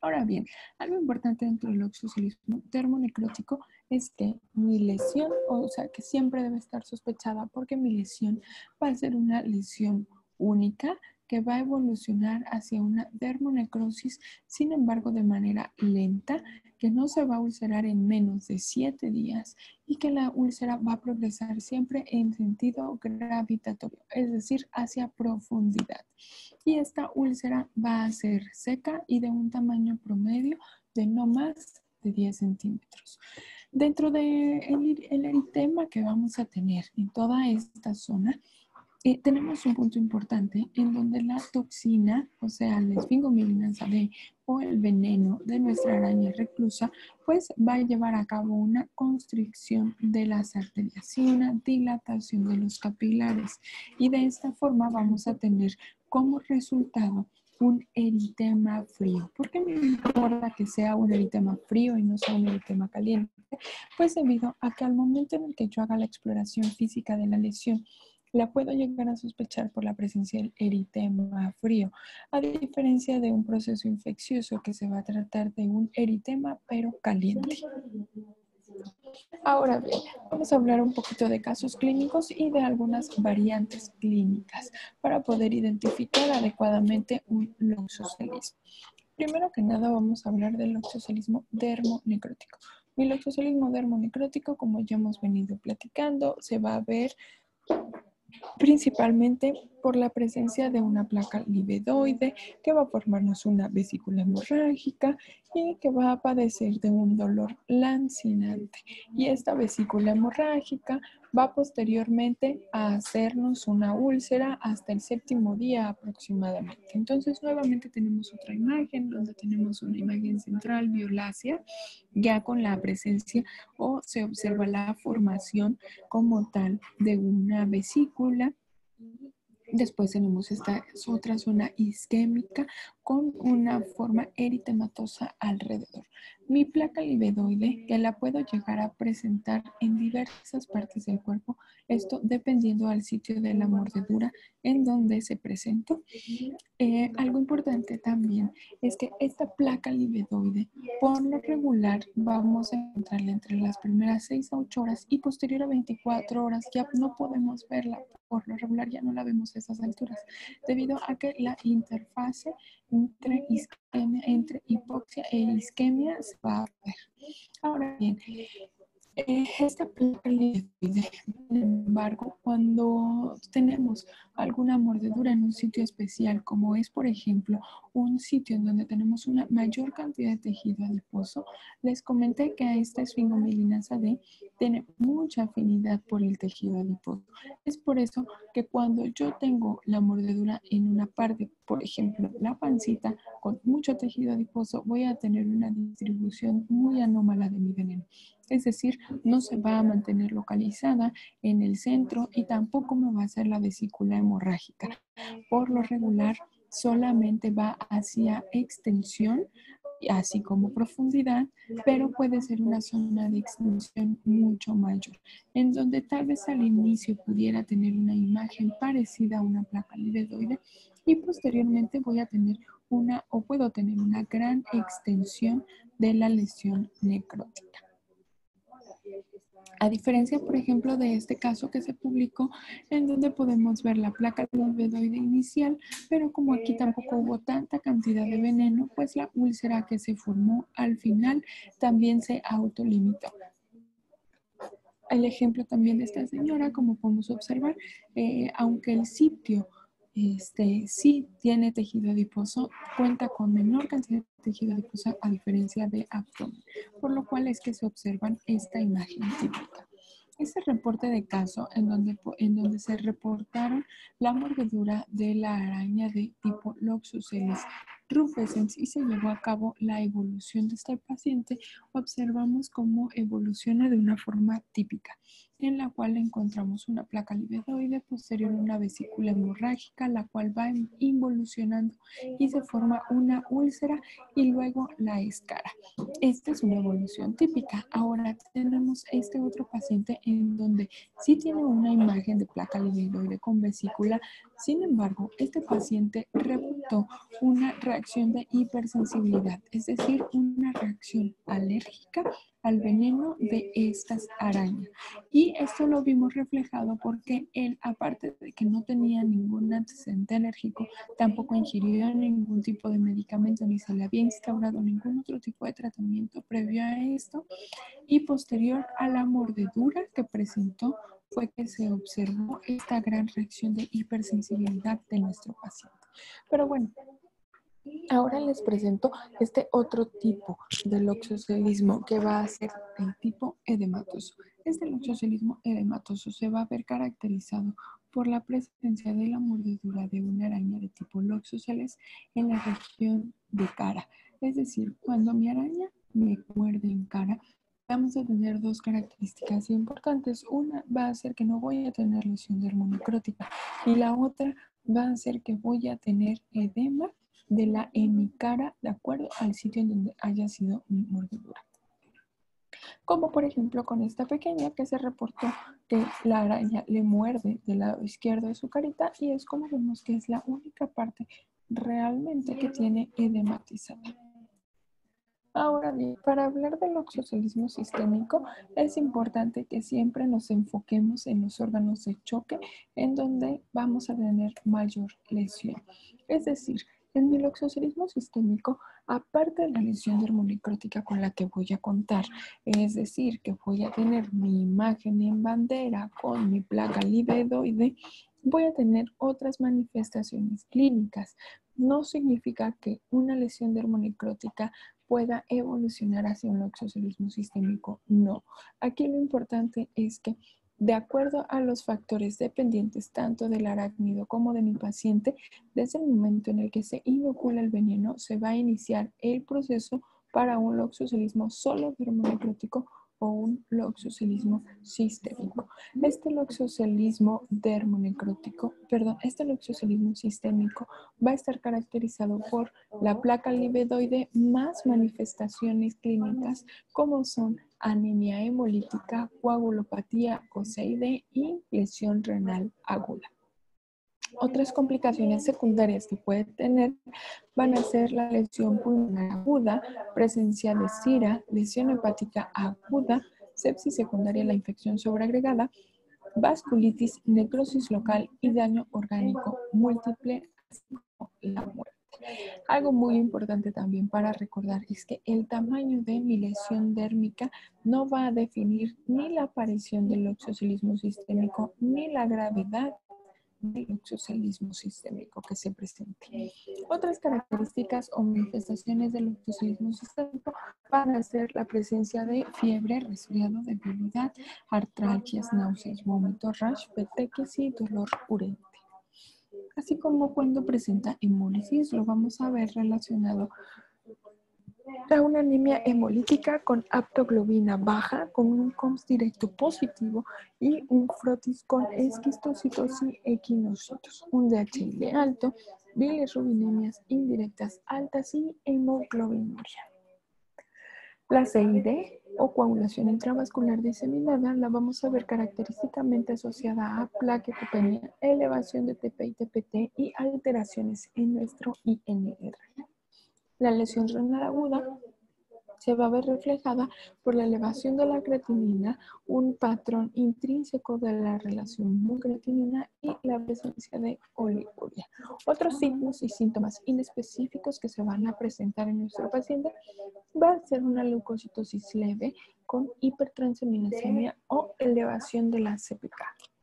Ahora bien, algo importante dentro del oxocilismo termonecrótico es que mi lesión, o sea, que siempre debe estar sospechada porque mi lesión va a ser una lesión única que va a evolucionar hacia una dermonecrosis, sin embargo de manera lenta, que no se va a ulcerar en menos de siete días y que la úlcera va a progresar siempre en sentido gravitatorio, es decir, hacia profundidad. Y esta úlcera va a ser seca y de un tamaño promedio de no más de 10 centímetros. Dentro del de eritema que vamos a tener en toda esta zona, eh, tenemos un punto importante en donde la toxina, o sea, la esfingomilinasa D o el veneno de nuestra araña reclusa, pues va a llevar a cabo una constricción de las arterias y una dilatación de los capilares. Y de esta forma vamos a tener como resultado un eritema frío. ¿Por qué me importa que sea un eritema frío y no sea un eritema caliente? Pues debido a que al momento en el que yo haga la exploración física de la lesión, la puedo llegar a sospechar por la presencia del eritema frío, a diferencia de un proceso infeccioso que se va a tratar de un eritema pero caliente. Ahora bien, vamos a hablar un poquito de casos clínicos y de algunas variantes clínicas para poder identificar adecuadamente un loxocelismo. Primero que nada vamos a hablar del loxocelismo dermonecrótico. Mi loxocelismo dermonecrótico, como ya hemos venido platicando, se va a ver principalmente por la presencia de una placa libedoide que va a formarnos una vesícula hemorrágica y que va a padecer de un dolor lancinante. Y esta vesícula hemorrágica va posteriormente a hacernos una úlcera hasta el séptimo día aproximadamente. Entonces nuevamente tenemos otra imagen donde tenemos una imagen central violácea ya con la presencia o se observa la formación como tal de una vesícula Después tenemos esta otra zona isquémica con una forma eritematosa alrededor. Mi placa libedoide, que la puedo llegar a presentar en diversas partes del cuerpo, esto dependiendo al sitio de la mordedura en donde se presentó. Eh, algo importante también es que esta placa libedoide, por lo regular, vamos a encontrarla entre las primeras 6 a 8 horas y posterior a 24 horas ya no podemos verla. Por lo regular ya no la vemos a esas alturas, debido a que la interfase entre, isquemia, entre hipoxia e isquemia se va a ver. Ahora bien, eh, esta placa sin embargo, cuando tenemos alguna mordedura en un sitio especial, como es, por ejemplo, un sitio en donde tenemos una mayor cantidad de tejido adiposo, les comenté que esta esfingomelinasa D tiene mucha afinidad por el tejido adiposo. Es por eso que cuando yo tengo la mordedura en una parte, por ejemplo, la pancita, con mucho tejido adiposo, voy a tener una distribución muy anómala de mi veneno es decir, no se va a mantener localizada en el centro y tampoco me va a hacer la vesícula hemorrágica. Por lo regular, solamente va hacia extensión, así como profundidad, pero puede ser una zona de extensión mucho mayor, en donde tal vez al inicio pudiera tener una imagen parecida a una placa libedoide y posteriormente voy a tener una o puedo tener una gran extensión de la lesión necrótica. A diferencia, por ejemplo, de este caso que se publicó, en donde podemos ver la placa alvedoide inicial, pero como aquí tampoco hubo tanta cantidad de veneno, pues la úlcera que se formó al final también se autolimitó. El ejemplo también de esta señora, como podemos observar, eh, aunque el sitio este, sí tiene tejido adiposo, cuenta con menor cantidad de tejido a diferencia de abdomen, por lo cual es que se observan esta imagen típica. Ese reporte de caso en donde, en donde se reportaron la mordedura de la araña de tipo Loxoceles rufescens y se llevó a cabo la evolución de este paciente, observamos cómo evoluciona de una forma típica en la cual encontramos una placa libedoide, posterior una vesícula hemorrágica, la cual va involucionando y se forma una úlcera y luego la escara. Esta es una evolución típica. Ahora tenemos este otro paciente en donde sí tiene una imagen de placa libedoide con vesícula, sin embargo, este paciente presentó una reacción de hipersensibilidad, es decir, una reacción alérgica al veneno de estas arañas. Y esto lo vimos reflejado porque él, aparte de que no tenía ningún antecedente alérgico, tampoco ingirió ningún tipo de medicamento ni se le había instaurado ningún otro tipo de tratamiento previo a esto. Y posterior a la mordedura que presentó, fue que se observó esta gran reacción de hipersensibilidad de nuestro paciente. Pero bueno, ahora les presento este otro tipo de loxocelismo que va a ser el tipo edematoso. Este loxocelismo edematoso se va a ver caracterizado por la presencia de la mordedura de una araña de tipo loxoceles en la región de cara. Es decir, cuando mi araña me muerde en cara, vamos a tener dos características importantes. Una va a ser que no voy a tener lesión dermonecrótica y la otra va a ser que voy a tener edema de la hemicara de acuerdo al sitio en donde haya sido mi mordedura. Como por ejemplo con esta pequeña que se reportó que la araña le muerde del lado izquierdo de su carita y es como vemos que es la única parte realmente que tiene edematizada. Ahora bien, para hablar del oxocalismo sistémico, es importante que siempre nos enfoquemos en los órganos de choque en donde vamos a tener mayor lesión. Es decir, en el oxocalismo sistémico, aparte de la lesión dermonecrótica con la que voy a contar, es decir, que voy a tener mi imagen en bandera con mi placa libedoide, voy a tener otras manifestaciones clínicas. No significa que una lesión dermonecrótica pueda evolucionar hacia un oxocalismo sistémico. No. Aquí lo importante es que de acuerdo a los factores dependientes tanto del arácnido como de mi paciente, desde el momento en el que se inocula el veneno, se va a iniciar el proceso para un loxocelismo solo dermonecrótico o un loxocelismo sistémico. Este loxocelismo dermonecrótico, perdón, este loxocelismo sistémico va a estar caracterizado por la placa libedoide más manifestaciones clínicas como son anemia hemolítica, coagulopatía coseide y lesión renal aguda. Otras complicaciones secundarias que puede tener van a ser la lesión pulmonar aguda, presencia de CIRA, lesión hepática aguda, sepsis secundaria la infección sobreagregada, vasculitis, necrosis local y daño orgánico múltiple, la muerte. Algo muy importante también para recordar es que el tamaño de mi lesión dérmica no va a definir ni la aparición del oxocilismo sistémico ni la gravedad del oxocilismo sistémico que se presente. Otras características o manifestaciones del oxocilismo sistémico van a ser la presencia de fiebre, resfriado, debilidad, artralgias, náuseas, vómito, rash, petequias y dolor urente así como cuando presenta hemólisis, lo vamos a ver relacionado a una anemia hemolítica con aptoglobina baja, con un COMS directo positivo y un frotis con esquistocitos y equinocitos, un DHL alto, bilirrubinemias indirectas altas y hemoglobinuria. La CID o coagulación intravascular diseminada la vamos a ver característicamente asociada a plaquetopenia, elevación de TP y TPT y alteraciones en nuestro INR. La lesión renal aguda se va a ver reflejada por la elevación de la creatinina, un patrón intrínseco de la relación creatinina y la presencia de oliguria. Otros signos y síntomas inespecíficos que se van a presentar en nuestro paciente va a ser una leucocitosis leve con hipertransaminasemia o elevación de la CPK.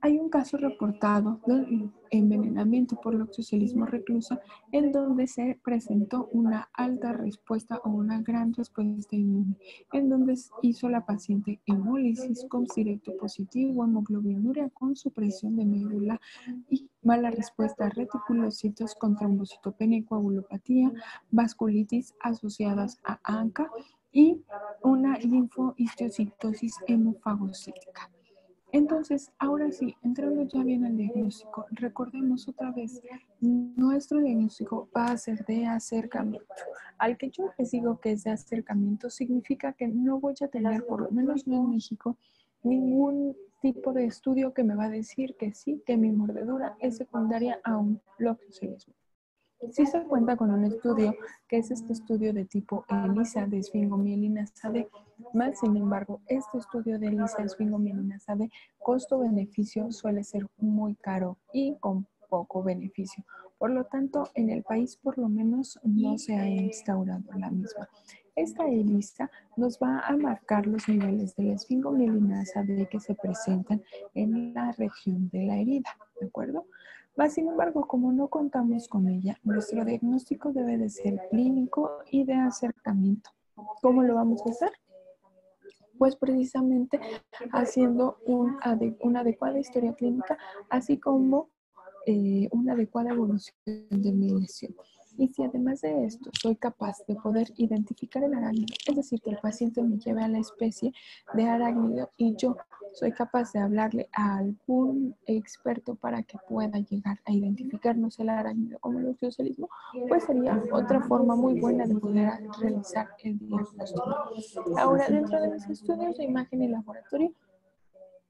Hay un caso reportado de envenenamiento por loxocilismo reclusa en donde se presentó una alta respuesta o una gran respuesta inmune, en donde hizo la paciente hemólisis con directo positivo, hemoglobinuria con supresión de médula y mala respuesta a reticulocitos con trombocitopenia y coagulopatía, vasculitis asociadas a ANCA y una linfohistiocytosis hemofagocítica. Entonces, ahora sí, entrando ya bien al diagnóstico, recordemos otra vez, nuestro diagnóstico va a ser de acercamiento. Al que yo les digo que es de acercamiento, significa que no voy a tener, por lo menos no en México, ningún tipo de estudio que me va a decir que sí, que mi mordedura es secundaria a un loxocelismo. Sí se cuenta con un estudio, que es este estudio de tipo ELISA de esfingomielinasa D. Más sin embargo, este estudio de ELISA de esfingomielinasa D, costo-beneficio suele ser muy caro y con poco beneficio. Por lo tanto, en el país por lo menos no se ha instaurado la misma. Esta ELISA nos va a marcar los niveles de la esfingomielinasa que se presentan en la región de la herida, ¿de acuerdo? Sin embargo, como no contamos con ella, nuestro diagnóstico debe de ser clínico y de acercamiento. ¿Cómo lo vamos a hacer? Pues precisamente haciendo una adecuada historia clínica, así como eh, una adecuada evolución de mi lesión. Y si además de esto soy capaz de poder identificar el arácnido, es decir, que el paciente me lleve a la especie de arácnido y yo soy capaz de hablarle a algún experto para que pueda llegar a identificarnos el arácnido como el osteocelismo, pues sería otra forma muy buena de poder realizar el diagnóstico. Ahora, dentro de mis estudios de imagen y laboratorio,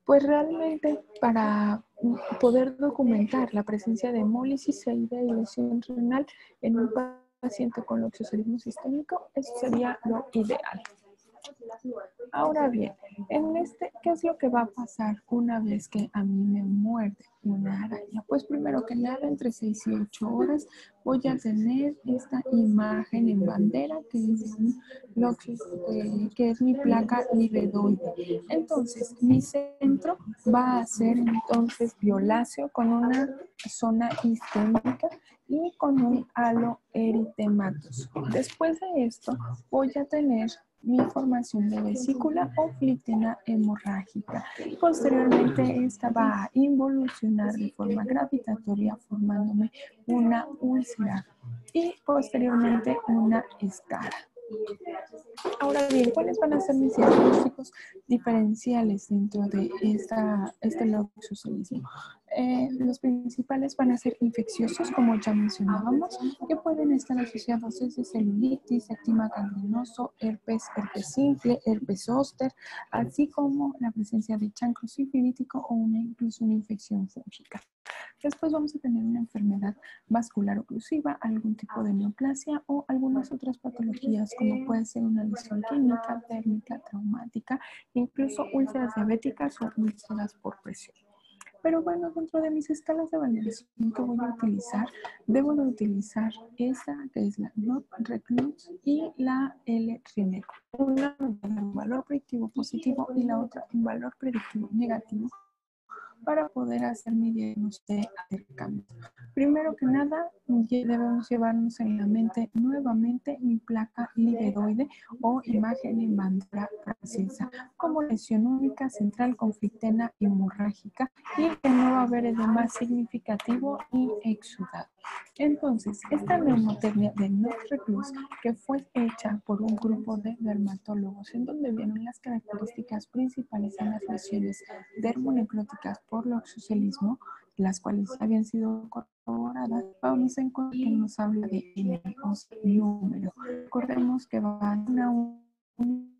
pues realmente para poder documentar la presencia de hemólisis e y lesión renal en un paciente con loxocelismo sistémico, eso sería lo ideal. Ahora bien, en este, ¿qué es lo que va a pasar una vez que a mí me muerde una araña? Pues primero que nada, entre 6 y 8 horas voy a tener esta imagen en bandera que es, lo que, eh, que es mi placa libedoide. Entonces, mi centro va a ser entonces violáceo con una zona istémica y con un halo eritematos. Después de esto, voy a tener mi formación de vesícula o flitena hemorrágica. Posteriormente, esta va a involucionar de forma gravitatoria formándome una úlcera y posteriormente una escara. Ahora bien, ¿cuáles van a ser mis diagnósticos diferenciales dentro de esta, este loxocelismo? Eh, los principales van a ser infecciosos, como ya mencionábamos, que pueden estar asociados desde celulitis, eczema gangrenoso, herpes, herpes simple, herpes zóster, así como la presencia de chancro sifilítico o una, incluso una infección fúngica. Después vamos a tener una enfermedad vascular oclusiva, algún tipo de neoplasia o algunas otras patologías como puede ser una lesión química, térmica, traumática, incluso úlceras diabéticas o úlceras por presión. Pero bueno, dentro de mis escalas de valoración que voy a utilizar, debo de utilizar esta que es la NOT Recluse y la L Rineco. Una un valor predictivo positivo y la otra un valor predictivo negativo para poder hacer diagnóstico de acercamiento. Primero que nada, debemos llevarnos en la mente nuevamente mi placa libedoide o imagen en bandera francesa como lesión única central conflictena hemorrágica y que no va a haber edema significativo y exudado. Entonces, esta neumotecnia de Reclus, que fue hecha por un grupo de dermatólogos, en donde vieron las características principales de las lesiones dermonecróticas por loxocelismo, las cuales habían sido corroboradas, vamos a encontrar que nos habla de número. Recordemos que van a un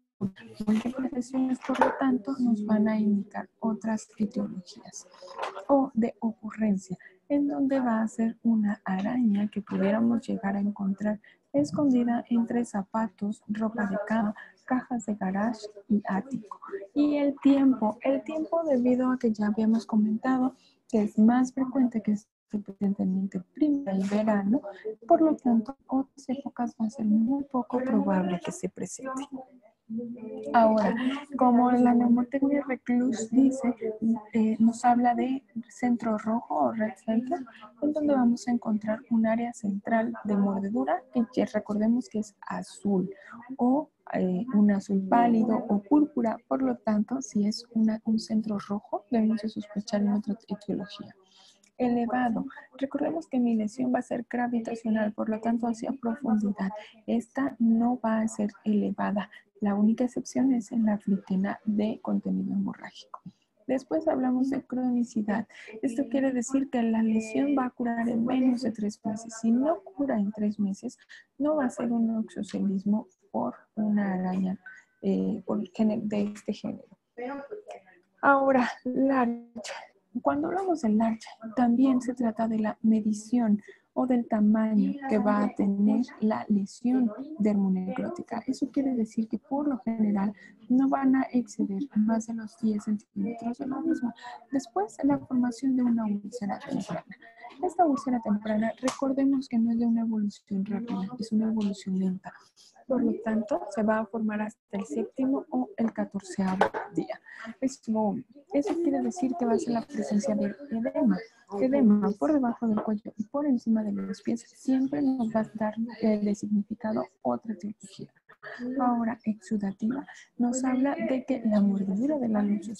lesiones, por lo tanto, nos van a indicar otras etiologías o de ocurrencia en donde va a ser una araña que pudiéramos llegar a encontrar escondida entre zapatos, ropa de cama, cajas de garage y ático. Y el tiempo, el tiempo debido a que ya habíamos comentado que es más frecuente que en primavera y verano, por lo tanto, otras épocas va a ser muy poco probable que se presente. Ahora, como la neumotecnia reclus dice, eh, nos habla de centro rojo o red center, en donde vamos a encontrar un área central de mordedura que recordemos que es azul o eh, un azul pálido o púrpura. Por lo tanto, si es un centro rojo, debemos sospechar en otra etiología elevado. Recordemos que mi lesión va a ser gravitacional, por lo tanto hacia profundidad. Esta no va a ser elevada. La única excepción es en la flitena de contenido hemorrágico. Después hablamos de cronicidad. Esto quiere decir que la lesión va a curar en menos de tres meses. Si no cura en tres meses, no va a ser un oxocelismo por una araña eh, por de este género. Ahora, large. Cuando hablamos de large, también se trata de la medición o del tamaño que va a tener la lesión dermonecrótica. Eso quiere decir que por lo general no van a exceder más de los 10 centímetros de la misma. Después, la formación de una úlcera temprana. Esta úlcera temprana, recordemos que no es de una evolución rápida, es una evolución lenta. Por lo tanto, se va a formar hasta el séptimo o el catorceavo día. Eso, quiere decir que va a ser la presencia de edema. Edema por debajo del cuello y por encima de los pies siempre nos va a dar de significado otra tipología. Ahora, exudativa nos habla de que la mordedura de la lucha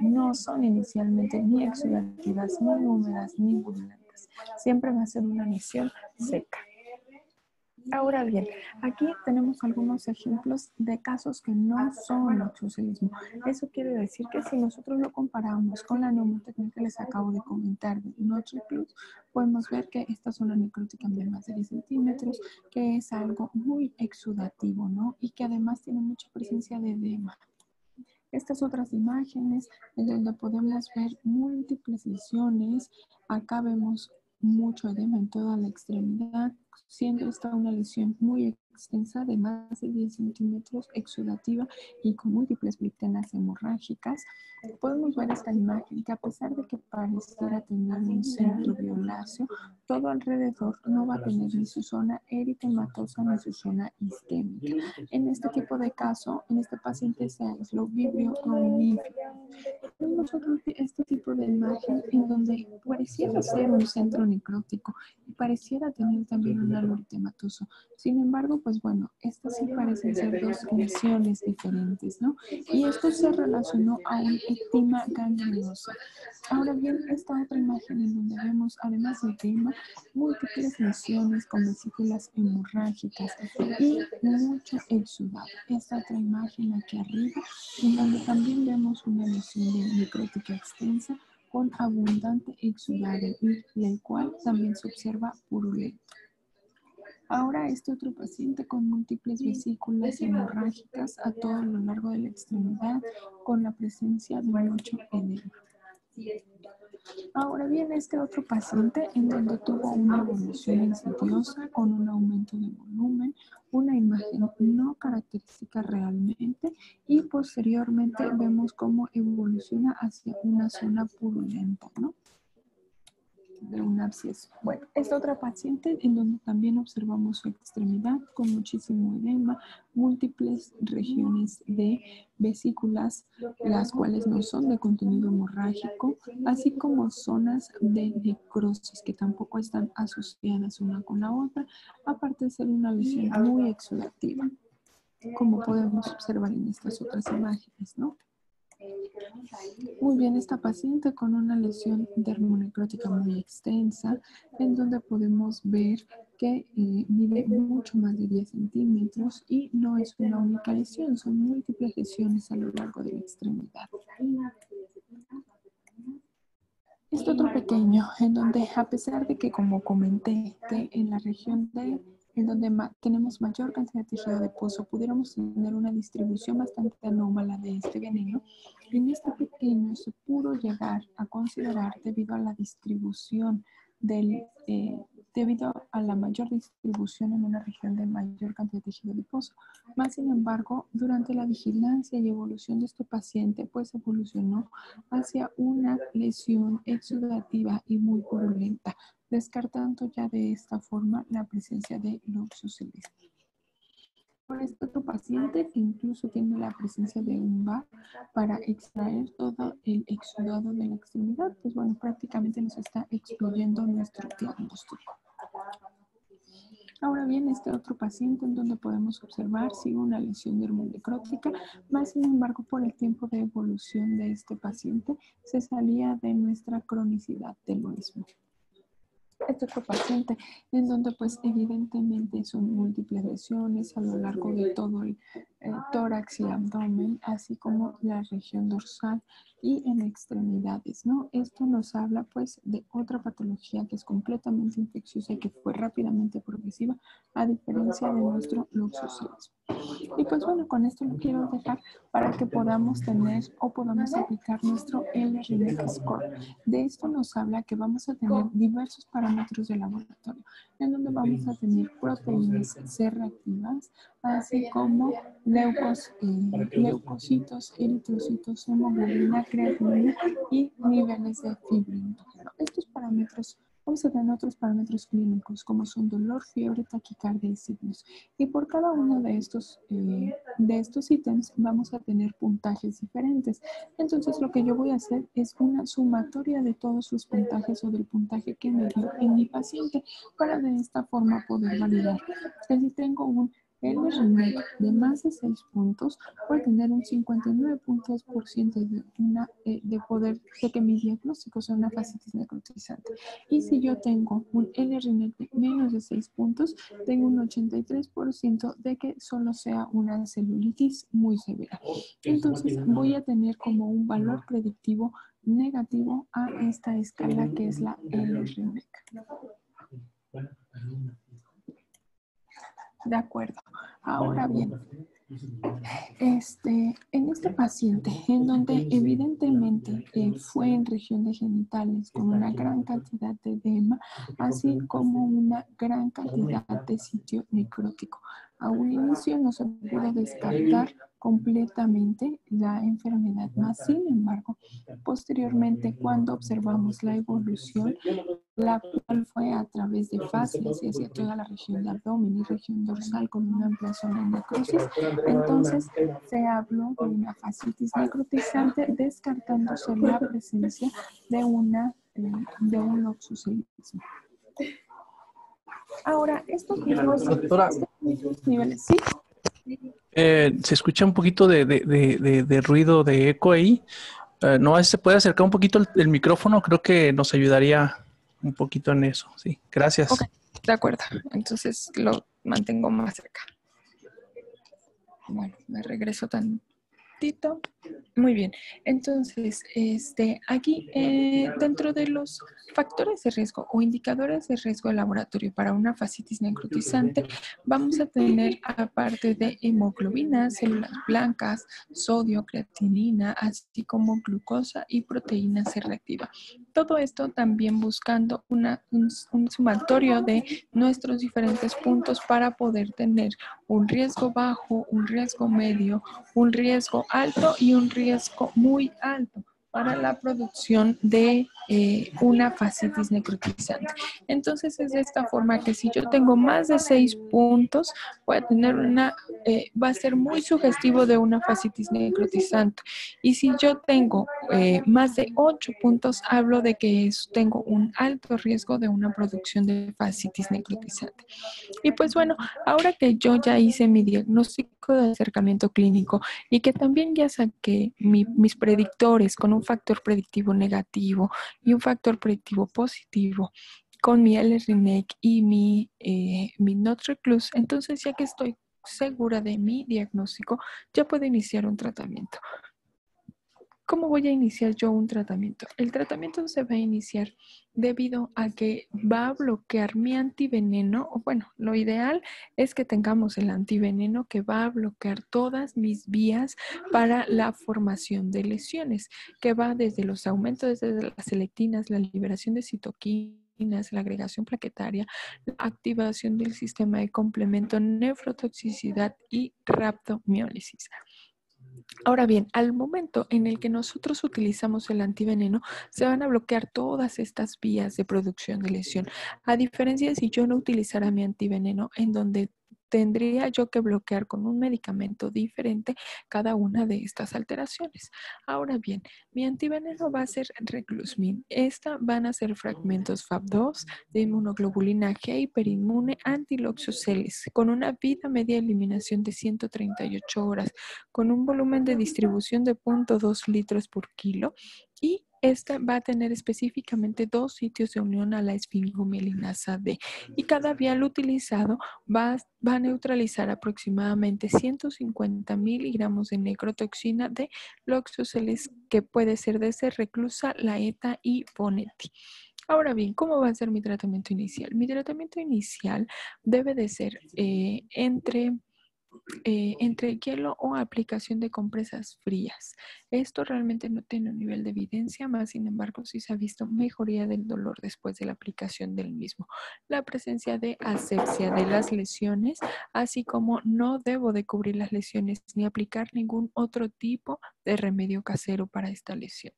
no son inicialmente ni exudativas, ni húmedas, ni burlantes. Siempre va a ser una lesión seca. Ahora bien, aquí tenemos algunos ejemplos de casos que no son oxocelismo. Eso quiere decir que si nosotros lo comparamos con la neumotecnia que les acabo de comentar de Notre Plus, podemos ver que esta zona necrótica de más de 10 centímetros, que es algo muy exudativo, ¿no? Y que además tiene mucha presencia de edema. Estas otras imágenes en donde podemos ver múltiples lesiones. Acá vemos mucho edema en toda la extremidad, siendo esta una lesión muy extensa de más de 10 centímetros, exudativa y con múltiples blitenas hemorrágicas. Podemos ver esta imagen que a pesar de que pareciera tener un centro violáceo, todo alrededor no va a tener ni su zona eritematosa ni su zona isquémica. En este tipo de caso, en este paciente se aisló vibrio Tenemos este tipo de imagen en donde pareciera ser un centro necrótico y pareciera tener también un halo eritematoso. Sin embargo, pues bueno, estas sí parecen ser dos lesiones diferentes, ¿no? Y esto se relacionó a un edema ganglioso. Ahora bien, esta otra imagen en donde vemos, además del edema, múltiples lesiones con vesículas hemorrágicas y mucho exudado. Esta otra imagen aquí arriba, en donde también vemos una lesión de necrótica extensa con abundante exudado y el cual también se observa purulento. Ahora este otro paciente con múltiples vesículas hemorrágicas a todo lo largo de la extremidad con la presencia de mucho edema. Ahora viene este otro paciente en donde tuvo una evolución insidiosa con un aumento de volumen, una imagen no característica realmente y posteriormente vemos cómo evoluciona hacia una zona purulenta, ¿no? De un absceso. Bueno, esta otra paciente en donde también observamos su extremidad con muchísimo edema, múltiples regiones de vesículas, las cuales no son de contenido hemorrágico, así como zonas de necrosis que tampoco están asociadas una con la otra, aparte de ser una lesión muy exudativa, como podemos observar en estas otras imágenes, ¿no? Muy bien, esta paciente con una lesión dermonecrótica muy extensa, en donde podemos ver que eh, mide mucho más de 10 centímetros y no es una única lesión, son múltiples lesiones a lo largo de la extremidad. Este otro pequeño, en donde a pesar de que, como comenté, en la región de en donde tenemos mayor cantidad de tejido de pozo, pudiéramos tener una distribución bastante anómala de este veneno, en este pequeño se pudo llegar a considerar debido a la distribución del, eh, debido a la mayor distribución en una región de mayor cantidad de tejido adiposo. Más sin embargo, durante la vigilancia y evolución de este paciente, pues evolucionó hacia una lesión exudativa y muy purulenta, descartando ya de esta forma la presencia de celeste. Por este otro paciente incluso tiene la presencia de un bar para extraer todo el exudado de la extremidad, pues bueno, prácticamente nos está excluyendo nuestro diagnóstico. Ahora bien, este otro paciente en donde podemos observar sigue una lesión dermodecrótica, más sin embargo por el tiempo de evolución de este paciente se salía de nuestra cronicidad del mismo otro paciente, en donde pues evidentemente son múltiples lesiones a lo largo de todo el, eh, tórax y abdomen, así como la región dorsal y en extremidades, ¿no? Esto nos habla pues de otra patología que es completamente infecciosa y que fue rápidamente progresiva a diferencia de nuestro luxocelismo. Y pues bueno, con esto lo quiero dejar para que podamos tener o podamos aplicar nuestro LRNEC score. De esto nos habla que vamos a tener diversos parámetros de laboratorio, en donde vamos a tener proteínas C reactivas, así como leucos, eh, leucocitos, eritrocitos, hemoglobina, creatinina y niveles de fibrina. Estos parámetros Vamos a tener otros parámetros clínicos como son dolor, fiebre, taquicardia y signos. Y por cada uno de estos, eh, de estos ítems vamos a tener puntajes diferentes. Entonces lo que yo voy a hacer es una sumatoria de todos los puntajes o del puntaje que me dio en mi paciente para de esta forma poder validar si tengo un el de más de 6 puntos puede tener un 59.2% de, una, eh, de poder de que mi diagnóstico sea una fascitis necrotizante. Y si yo tengo un LRNEC de menos de 6 puntos, tengo un 83% de que solo sea una celulitis muy severa. Entonces voy a tener como un valor predictivo negativo a esta escala que es la LRNEC. De acuerdo. Ahora bien, este, en este paciente, en donde evidentemente eh, fue en región de genitales con una gran cantidad de edema, así como una gran cantidad de sitio necrótico. A un inicio no se pudo descartar completamente la enfermedad, más sin embargo, posteriormente cuando observamos la evolución, la cual fue a través de fases y hacia toda la región de abdomen y región dorsal con una amplia zona de necrosis, entonces se habló de una fascitis necrotizante descartándose la presencia de, una, eh, de un oxocelismo. Ahora, estos mismos, niveles, ¿sí? Eh, se escucha un poquito de, ruido de eco ahí. Eh, no se puede acercar un poquito el, micrófono, creo que nos ayudaría un poquito en eso. Sí, gracias. de acuerdo. Entonces lo mantengo más cerca. Bueno, me regreso tan muy bien. Entonces, este, aquí eh, dentro de los factores de riesgo o indicadores de riesgo de laboratorio para una fascitis necrotizante, vamos a tener aparte de hemoglobina, células blancas, sodio, creatinina, así como glucosa y proteína C reactiva. Todo esto también buscando un, un sumatorio de nuestros diferentes puntos para poder tener un riesgo bajo, un riesgo medio, un riesgo alto y un riesgo muy alto para la producción de eh, una fascitis necrotizante. Entonces es de esta forma que si yo tengo más de seis puntos, voy a tener una, eh, va a ser muy sugestivo de una fascitis necrotizante. Y si yo tengo eh, más de ocho puntos, hablo de que tengo un alto riesgo de una producción de fascitis necrotizante. Y pues bueno, ahora que yo ya hice mi diagnóstico de acercamiento clínico y que también ya saqué mis predictores con un factor predictivo negativo y un factor predictivo positivo con mi LRNEC y mi, eh, mi entonces ya que estoy segura de mi diagnóstico, ya puedo iniciar un tratamiento. ¿Cómo voy a iniciar yo un tratamiento? El tratamiento se va a iniciar debido a que va a bloquear mi antiveneno, bueno, lo ideal es que tengamos el antiveneno que va a bloquear todas mis vías para la formación de lesiones, que va desde los aumentos de las selectinas, la liberación de citoquinas, la agregación plaquetaria, la activación del sistema de complemento, nefrotoxicidad y raptomiólisis. Ahora bien, al momento en el que nosotros utilizamos el antiveneno, se van a bloquear todas estas vías de producción de lesión. A diferencia de si yo no utilizara mi antiveneno, en donde tendría yo que bloquear con un medicamento diferente cada una de estas alteraciones. Ahora bien, mi antiveneno va a ser reclusmin. Esta van a ser fragmentos FAB2 de inmunoglobulina G hiperinmune antiloxoceles con una vida media eliminación de 138 horas, con un volumen de distribución de 0.2 litros por kilo y Esta va a tener específicamente dos sitios de unión a la esfingomielinasa D y cada vial utilizado va, a neutralizar aproximadamente 150 miligramos de necrotoxina de loxoceles que puede ser desde reclusa, laeta y bonetti. Ahora bien, ¿cómo va a ser mi tratamiento inicial? Mi tratamiento inicial debe de ser eh, entre eh, entre hielo o aplicación de compresas frías. Esto realmente no tiene un nivel de evidencia, más sin embargo sí se ha visto mejoría del dolor después de la aplicación del mismo. La presencia de asepsia de las lesiones, así como no debo de cubrir las lesiones ni aplicar ningún otro tipo de remedio casero para esta lesión.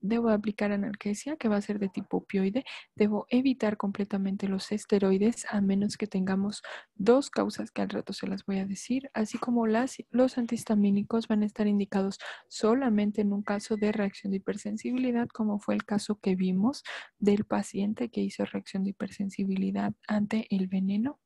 Debo aplicar analgesia, que va a ser de tipo opioide. Debo evitar completamente los esteroides, a menos que tengamos dos causas que al rato se las voy a decir, así como las, los antihistamínicos van a estar indicados solamente en un caso de reacción de hipersensibilidad, como fue el caso que vimos del paciente que hizo reacción de hipersensibilidad ante el veneno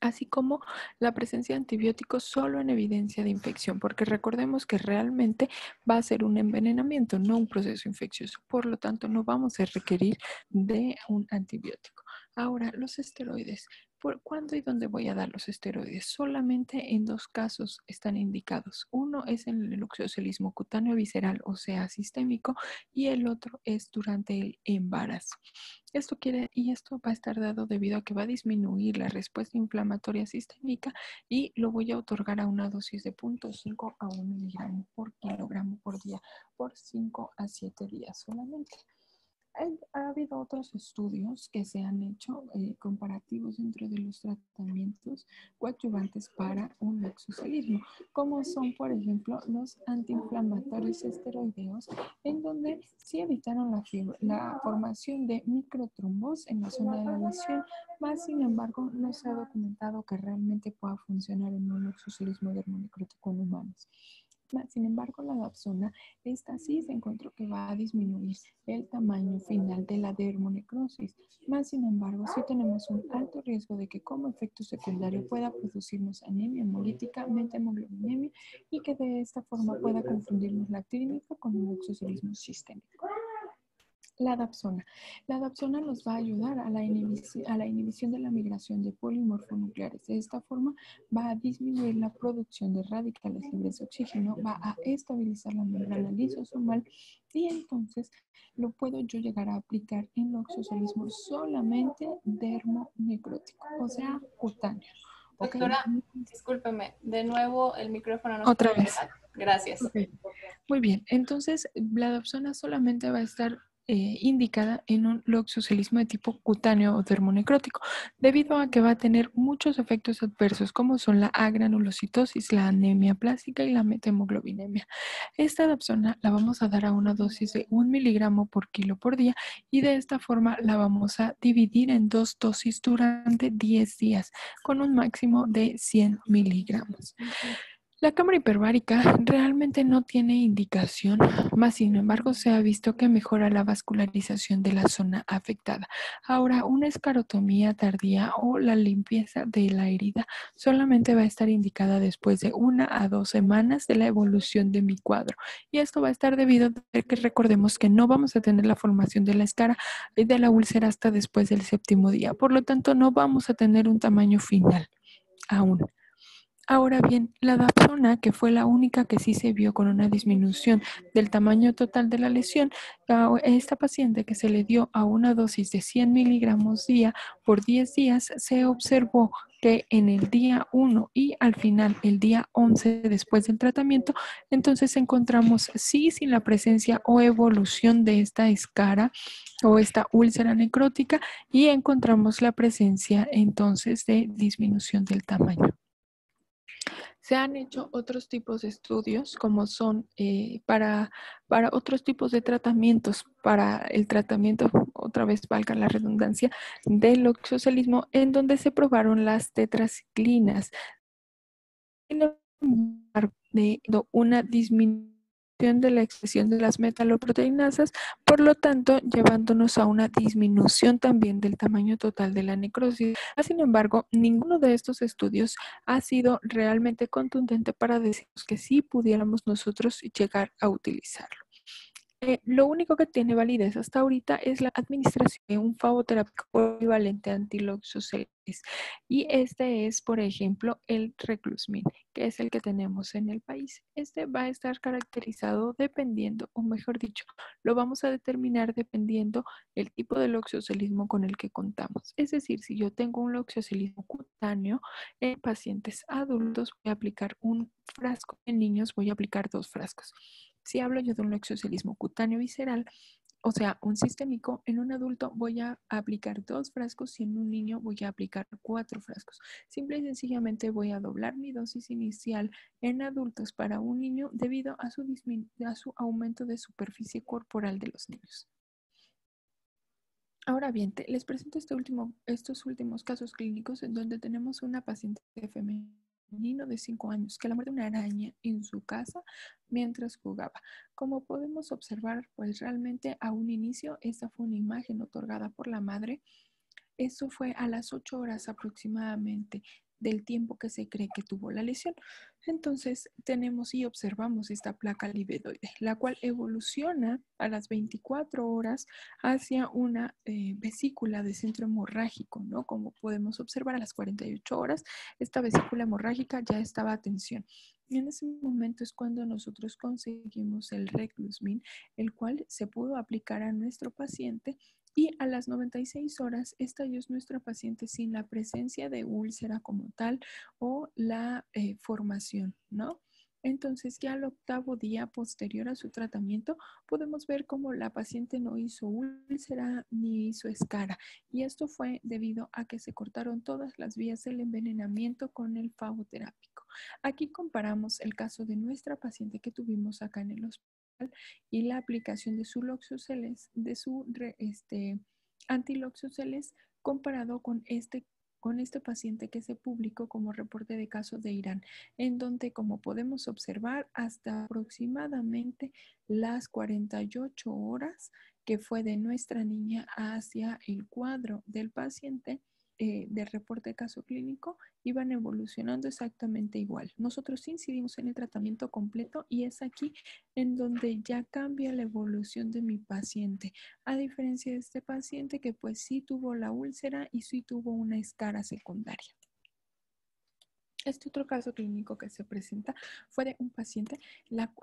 así como la presencia de antibióticos solo en evidencia de infección, porque recordemos que realmente va a ser un envenenamiento, no un proceso infeccioso. Por lo tanto, no vamos a requerir de un antibiótico. Ahora, los esteroides. ¿Por cuándo y dónde voy a dar los esteroides? Solamente en dos casos están indicados. Uno es en el oxiocelismo cutáneo visceral, o sea, sistémico, y el otro es durante el embarazo. Esto quiere, y esto va a estar dado debido a que va a disminuir la respuesta inflamatoria sistémica y lo voy a otorgar a una dosis de 0.5 a 1 miligramo por kilogramo por día por 5 a 7 días solamente ha habido otros estudios que se han hecho eh, comparativos dentro de los tratamientos coadyuvantes para un exocelismo, como son, por ejemplo, los antiinflamatorios esteroideos, en donde sí evitaron la, formación de microtrombos en la zona de la lesión, más sin embargo no se ha documentado que realmente pueda funcionar en un exocelismo dermonecrótico en humanos. Sin embargo, la dapsona, esta sí se encontró que va a disminuir el tamaño final de la dermonecrosis. Más sin embargo, sí tenemos un alto riesgo de que como efecto secundario pueda producirnos anemia hemolítica, metamoglobinemia y que de esta forma pueda confundirnos la clínica con un exocelismo sistémico. La dapsona. La dapsona nos va a ayudar a la, inhibición, a la inhibición de la migración de polimorfonucleares. De esta forma va a disminuir la producción de radicales libres de oxígeno, va a estabilizar la membrana lisosomal y entonces lo puedo yo llegar a aplicar en oxosolismo solamente dermonecrótico, o sea, cutáneo. Doctora, discúlpeme, de nuevo el micrófono no Otra vez. Gracias. Muy bien, entonces la dapsona solamente va a estar eh, indicada en un loxocelismo de tipo cutáneo o termonecrótico, debido a que va a tener muchos efectos adversos como son la agranulocitosis, la anemia plástica y la metemoglobinemia. Esta adapsona la vamos a dar a una dosis de un miligramo por kilo por día y de esta forma la vamos a dividir en dos dosis durante 10 días con un máximo de 100 miligramos. La cámara hiperbárica realmente no tiene indicación, más sin embargo se ha visto que mejora la vascularización de la zona afectada. Ahora, una escarotomía tardía o la limpieza de la herida solamente va a estar indicada después de una a dos semanas de la evolución de mi cuadro. Y esto va a estar debido a que recordemos que no vamos a tener la formación de la escara y de la úlcera hasta después del séptimo día. Por lo tanto, no vamos a tener un tamaño final aún. Ahora bien, la dapsona, que fue la única que sí se vio con una disminución del tamaño total de la lesión, esta paciente que se le dio a una dosis de 100 miligramos día por 10 días, se observó que en el día 1 y al final el día 11 después del tratamiento, entonces encontramos sí sin la presencia o evolución de esta escara o esta úlcera necrótica y encontramos la presencia entonces de disminución del tamaño. Se han hecho otros tipos de estudios, como son eh, para, para otros tipos de tratamientos, para el tratamiento, otra vez valga la redundancia, del oxocelismo, en donde se probaron las tetraciclinas. De una disminución de la expresión de las metaloproteinasas, por lo tanto, llevándonos a una disminución también del tamaño total de la necrosis. Sin embargo, ninguno de estos estudios ha sido realmente contundente para decirnos que sí pudiéramos nosotros llegar a utilizarlo. Eh, lo único que tiene validez hasta ahorita es la administración de un favoterápico equivalente antiloxoceles. Y este es, por ejemplo, el reclusmin, que es el que tenemos en el país. Este va a estar caracterizado dependiendo, o mejor dicho, lo vamos a determinar dependiendo el tipo de loxocelismo con el que contamos. Es decir, si yo tengo un loxocelismo cutáneo en pacientes adultos, voy a aplicar un frasco. En niños voy a aplicar dos frascos. Si hablo yo de un exocelismo cutáneo visceral, o sea, un sistémico, en un adulto voy a aplicar dos frascos y en un niño voy a aplicar cuatro frascos. Simple y sencillamente voy a doblar mi dosis inicial en adultos para un niño debido a su, a su aumento de superficie corporal de los niños. Ahora bien, les presento este estos últimos casos clínicos en donde tenemos una paciente femenina niño de 5 años que la muerde una araña en su casa mientras jugaba. Como podemos observar, pues realmente a un inicio esta fue una imagen otorgada por la madre. Eso fue a las 8 horas aproximadamente del tiempo que se cree que tuvo la lesión. Entonces tenemos y observamos esta placa libedoide, la cual evoluciona a las 24 horas hacia una eh, vesícula de centro hemorrágico, ¿no? Como podemos observar a las 48 horas, esta vesícula hemorrágica ya estaba a tensión. Y en ese momento es cuando nosotros conseguimos el reclusmin, el cual se pudo aplicar a nuestro paciente y a las 96 horas estalló nuestra paciente sin la presencia de úlcera como tal o la eh, formación, ¿no? Entonces, ya al octavo día posterior a su tratamiento, podemos ver cómo la paciente no hizo úlcera ni hizo escara. Y esto fue debido a que se cortaron todas las vías del envenenamiento con el favoterápico. Aquí comparamos el caso de nuestra paciente que tuvimos acá en el hospital y la aplicación de su loxoceles, de su este, antiloxoceles comparado con este con este paciente que se publicó como reporte de caso de Irán, en donde, como podemos observar, hasta aproximadamente las 48 horas que fue de nuestra niña hacia el cuadro del paciente, eh, del reporte de caso clínico iban evolucionando exactamente igual. Nosotros incidimos en el tratamiento completo y es aquí en donde ya cambia la evolución de mi paciente, a diferencia de este paciente que pues sí tuvo la úlcera y sí tuvo una escara secundaria. Este otro caso clínico que se presenta fue de un paciente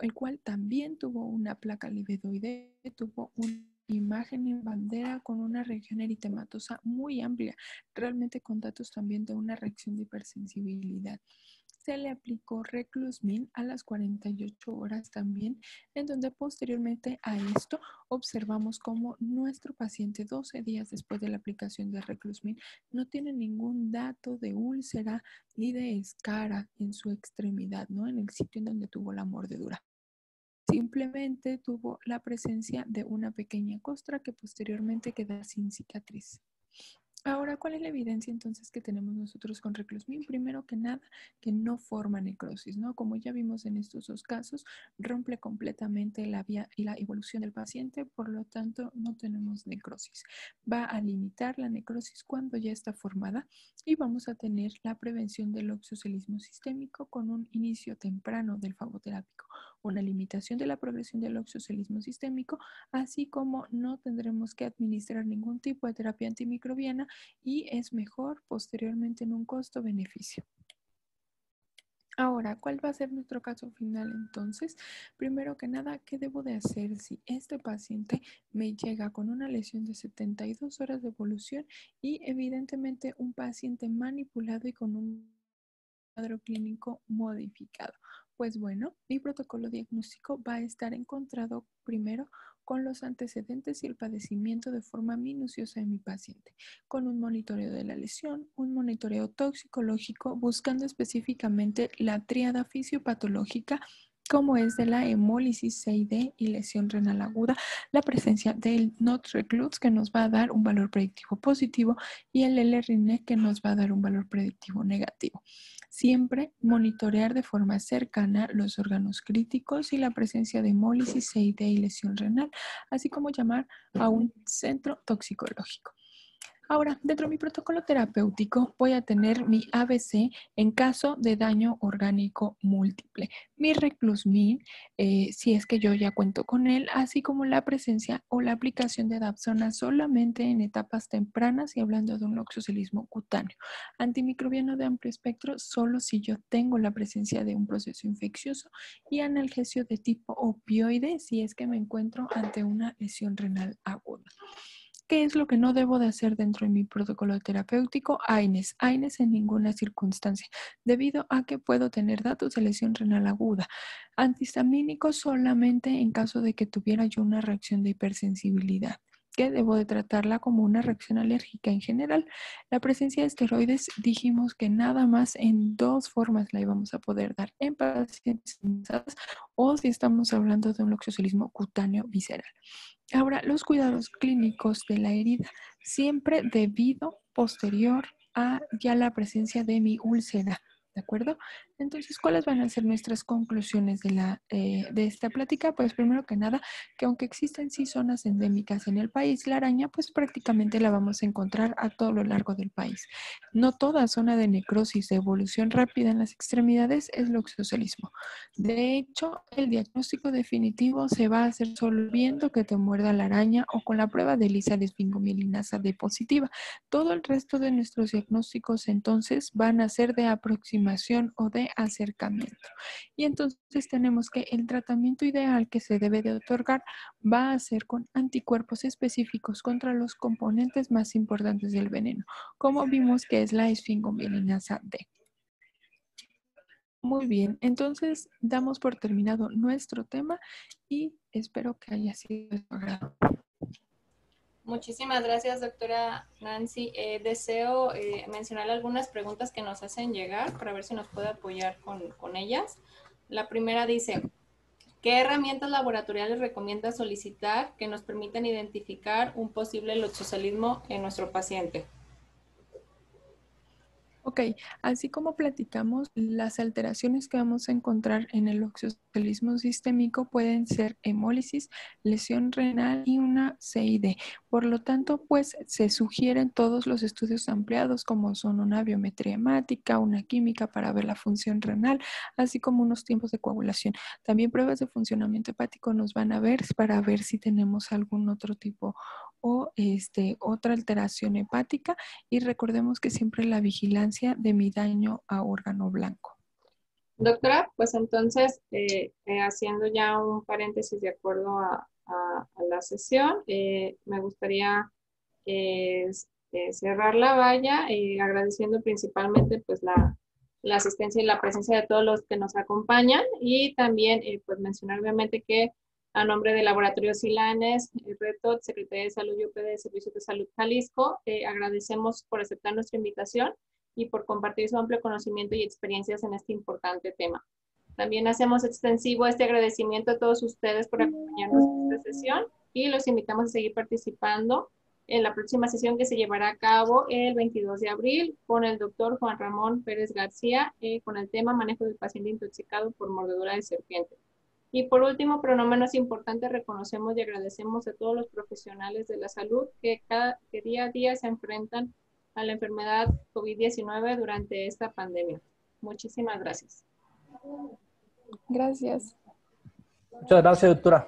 el cual también tuvo una placa libedoide, tuvo un imagen en bandera con una región eritematosa muy amplia, realmente con datos también de una reacción de hipersensibilidad. Se le aplicó reclusmin a las 48 horas también, en donde posteriormente a esto observamos como nuestro paciente 12 días después de la aplicación de reclusmin no tiene ningún dato de úlcera ni de escara en su extremidad, ¿no? En el sitio en donde tuvo la mordedura. Simplemente tuvo la presencia de una pequeña costra que posteriormente queda sin cicatriz. Ahora, ¿cuál es la evidencia entonces que tenemos nosotros con reclusmin? Primero que nada, que no forma necrosis, ¿no? Como ya vimos en estos dos casos, rompe completamente la vía y la evolución del paciente, por lo tanto, no tenemos necrosis. Va a limitar la necrosis cuando ya está formada y vamos a tener la prevención del oxocelismo sistémico con un inicio temprano del fagoterápico, una limitación de la progresión del oxocelismo sistémico, así como no tendremos que administrar ningún tipo de terapia antimicrobiana y es mejor posteriormente en un costo-beneficio. Ahora, ¿cuál va a ser nuestro caso final entonces? Primero que nada, ¿qué debo de hacer si este paciente me llega con una lesión de 72 horas de evolución y evidentemente un paciente manipulado y con un cuadro clínico modificado? Pues bueno, mi protocolo diagnóstico va a estar encontrado primero con los antecedentes y el padecimiento de forma minuciosa de mi paciente, con un monitoreo de la lesión, un monitoreo toxicológico, buscando específicamente la tríada fisiopatológica como es de la hemólisis CID y lesión renal aguda, la presencia del NOT reclux que nos va a dar un valor predictivo positivo y el L-RINE que nos va a dar un valor predictivo negativo. Siempre monitorear de forma cercana los órganos críticos y la presencia de hemólisis, CID y lesión renal, así como llamar a un centro toxicológico. Ahora, dentro de mi protocolo terapéutico voy a tener mi ABC en caso de daño orgánico múltiple, mi reclusmin, eh, si es que yo ya cuento con él, así como la presencia o la aplicación de Dapsona solamente en etapas tempranas y hablando de un oxocelismo cutáneo. Antimicrobiano de amplio espectro solo si yo tengo la presencia de un proceso infeccioso y analgesio de tipo opioide si es que me encuentro ante una lesión renal aguda. ¿Qué es lo que no debo de hacer dentro de mi protocolo terapéutico? AINES. AINES en ninguna circunstancia, debido a que puedo tener datos de lesión renal aguda. Antihistamínicos solamente en caso de que tuviera yo una reacción de hipersensibilidad que debo de tratarla como una reacción alérgica en general. La presencia de esteroides dijimos que nada más en dos formas la íbamos a poder dar en pacientes o si estamos hablando de un loxocelismo cutáneo visceral. Ahora, los cuidados clínicos de la herida, siempre debido posterior a ya la presencia de mi úlcera. ¿De acuerdo? Entonces, ¿cuáles van a ser nuestras conclusiones de, la, eh, de esta plática? Pues primero que nada, que aunque existen sí zonas endémicas en el país, la araña pues prácticamente la vamos a encontrar a todo lo largo del país. No toda zona de necrosis de evolución rápida en las extremidades es loxocelismo. De hecho, el diagnóstico definitivo se va a hacer solo viendo que te muerda la araña o con la prueba de lisa de D positiva. Todo el resto de nuestros diagnósticos entonces van a ser de o de acercamiento. Y entonces tenemos que el tratamiento ideal que se debe de otorgar va a ser con anticuerpos específicos contra los componentes más importantes del veneno, como vimos que es la esfingomielinasa D. Muy bien, entonces damos por terminado nuestro tema y espero que haya sido agrado. Muchísimas gracias, doctora Nancy. Eh, deseo eh, mencionar algunas preguntas que nos hacen llegar para ver si nos puede apoyar con, con ellas. La primera dice, ¿qué herramientas laboratoriales recomienda solicitar que nos permitan identificar un posible loxosalismo en nuestro paciente? Ok, así como platicamos, las alteraciones que vamos a encontrar en el oxocelismo sistémico pueden ser hemólisis, lesión renal y una CID. Por lo tanto, pues se sugieren todos los estudios ampliados como son una biometría hemática, una química para ver la función renal, así como unos tiempos de coagulación. También pruebas de funcionamiento hepático nos van a ver para ver si tenemos algún otro tipo o este, otra alteración hepática y recordemos que siempre la vigilancia de mi daño a órgano blanco. Doctora, pues entonces, eh, eh, haciendo ya un paréntesis de acuerdo a, la sesión, eh, me gustaría cerrar la valla agradeciendo principalmente pues la, la, asistencia y la presencia de todos los que nos acompañan y también pues mencionar obviamente que a nombre del Laboratorio Silanes, Reto, Secretaría de Salud y UPD Servicios de Salud Jalisco, eh, agradecemos por aceptar nuestra invitación y por compartir su amplio conocimiento y experiencias en este importante tema. También hacemos extensivo este agradecimiento a todos ustedes por acompañarnos en esta sesión y los invitamos a seguir participando en la próxima sesión que se llevará a cabo el 22 de abril con el doctor Juan Ramón Pérez García eh, con el tema manejo del paciente intoxicado por mordedura de serpiente. Y por último, pero no menos importante, reconocemos y agradecemos a todos los profesionales de la salud que, cada, que día a día se enfrentan a la enfermedad COVID-19 durante esta pandemia. Muchísimas gracias. Gracias. Muchas gracias, doctora.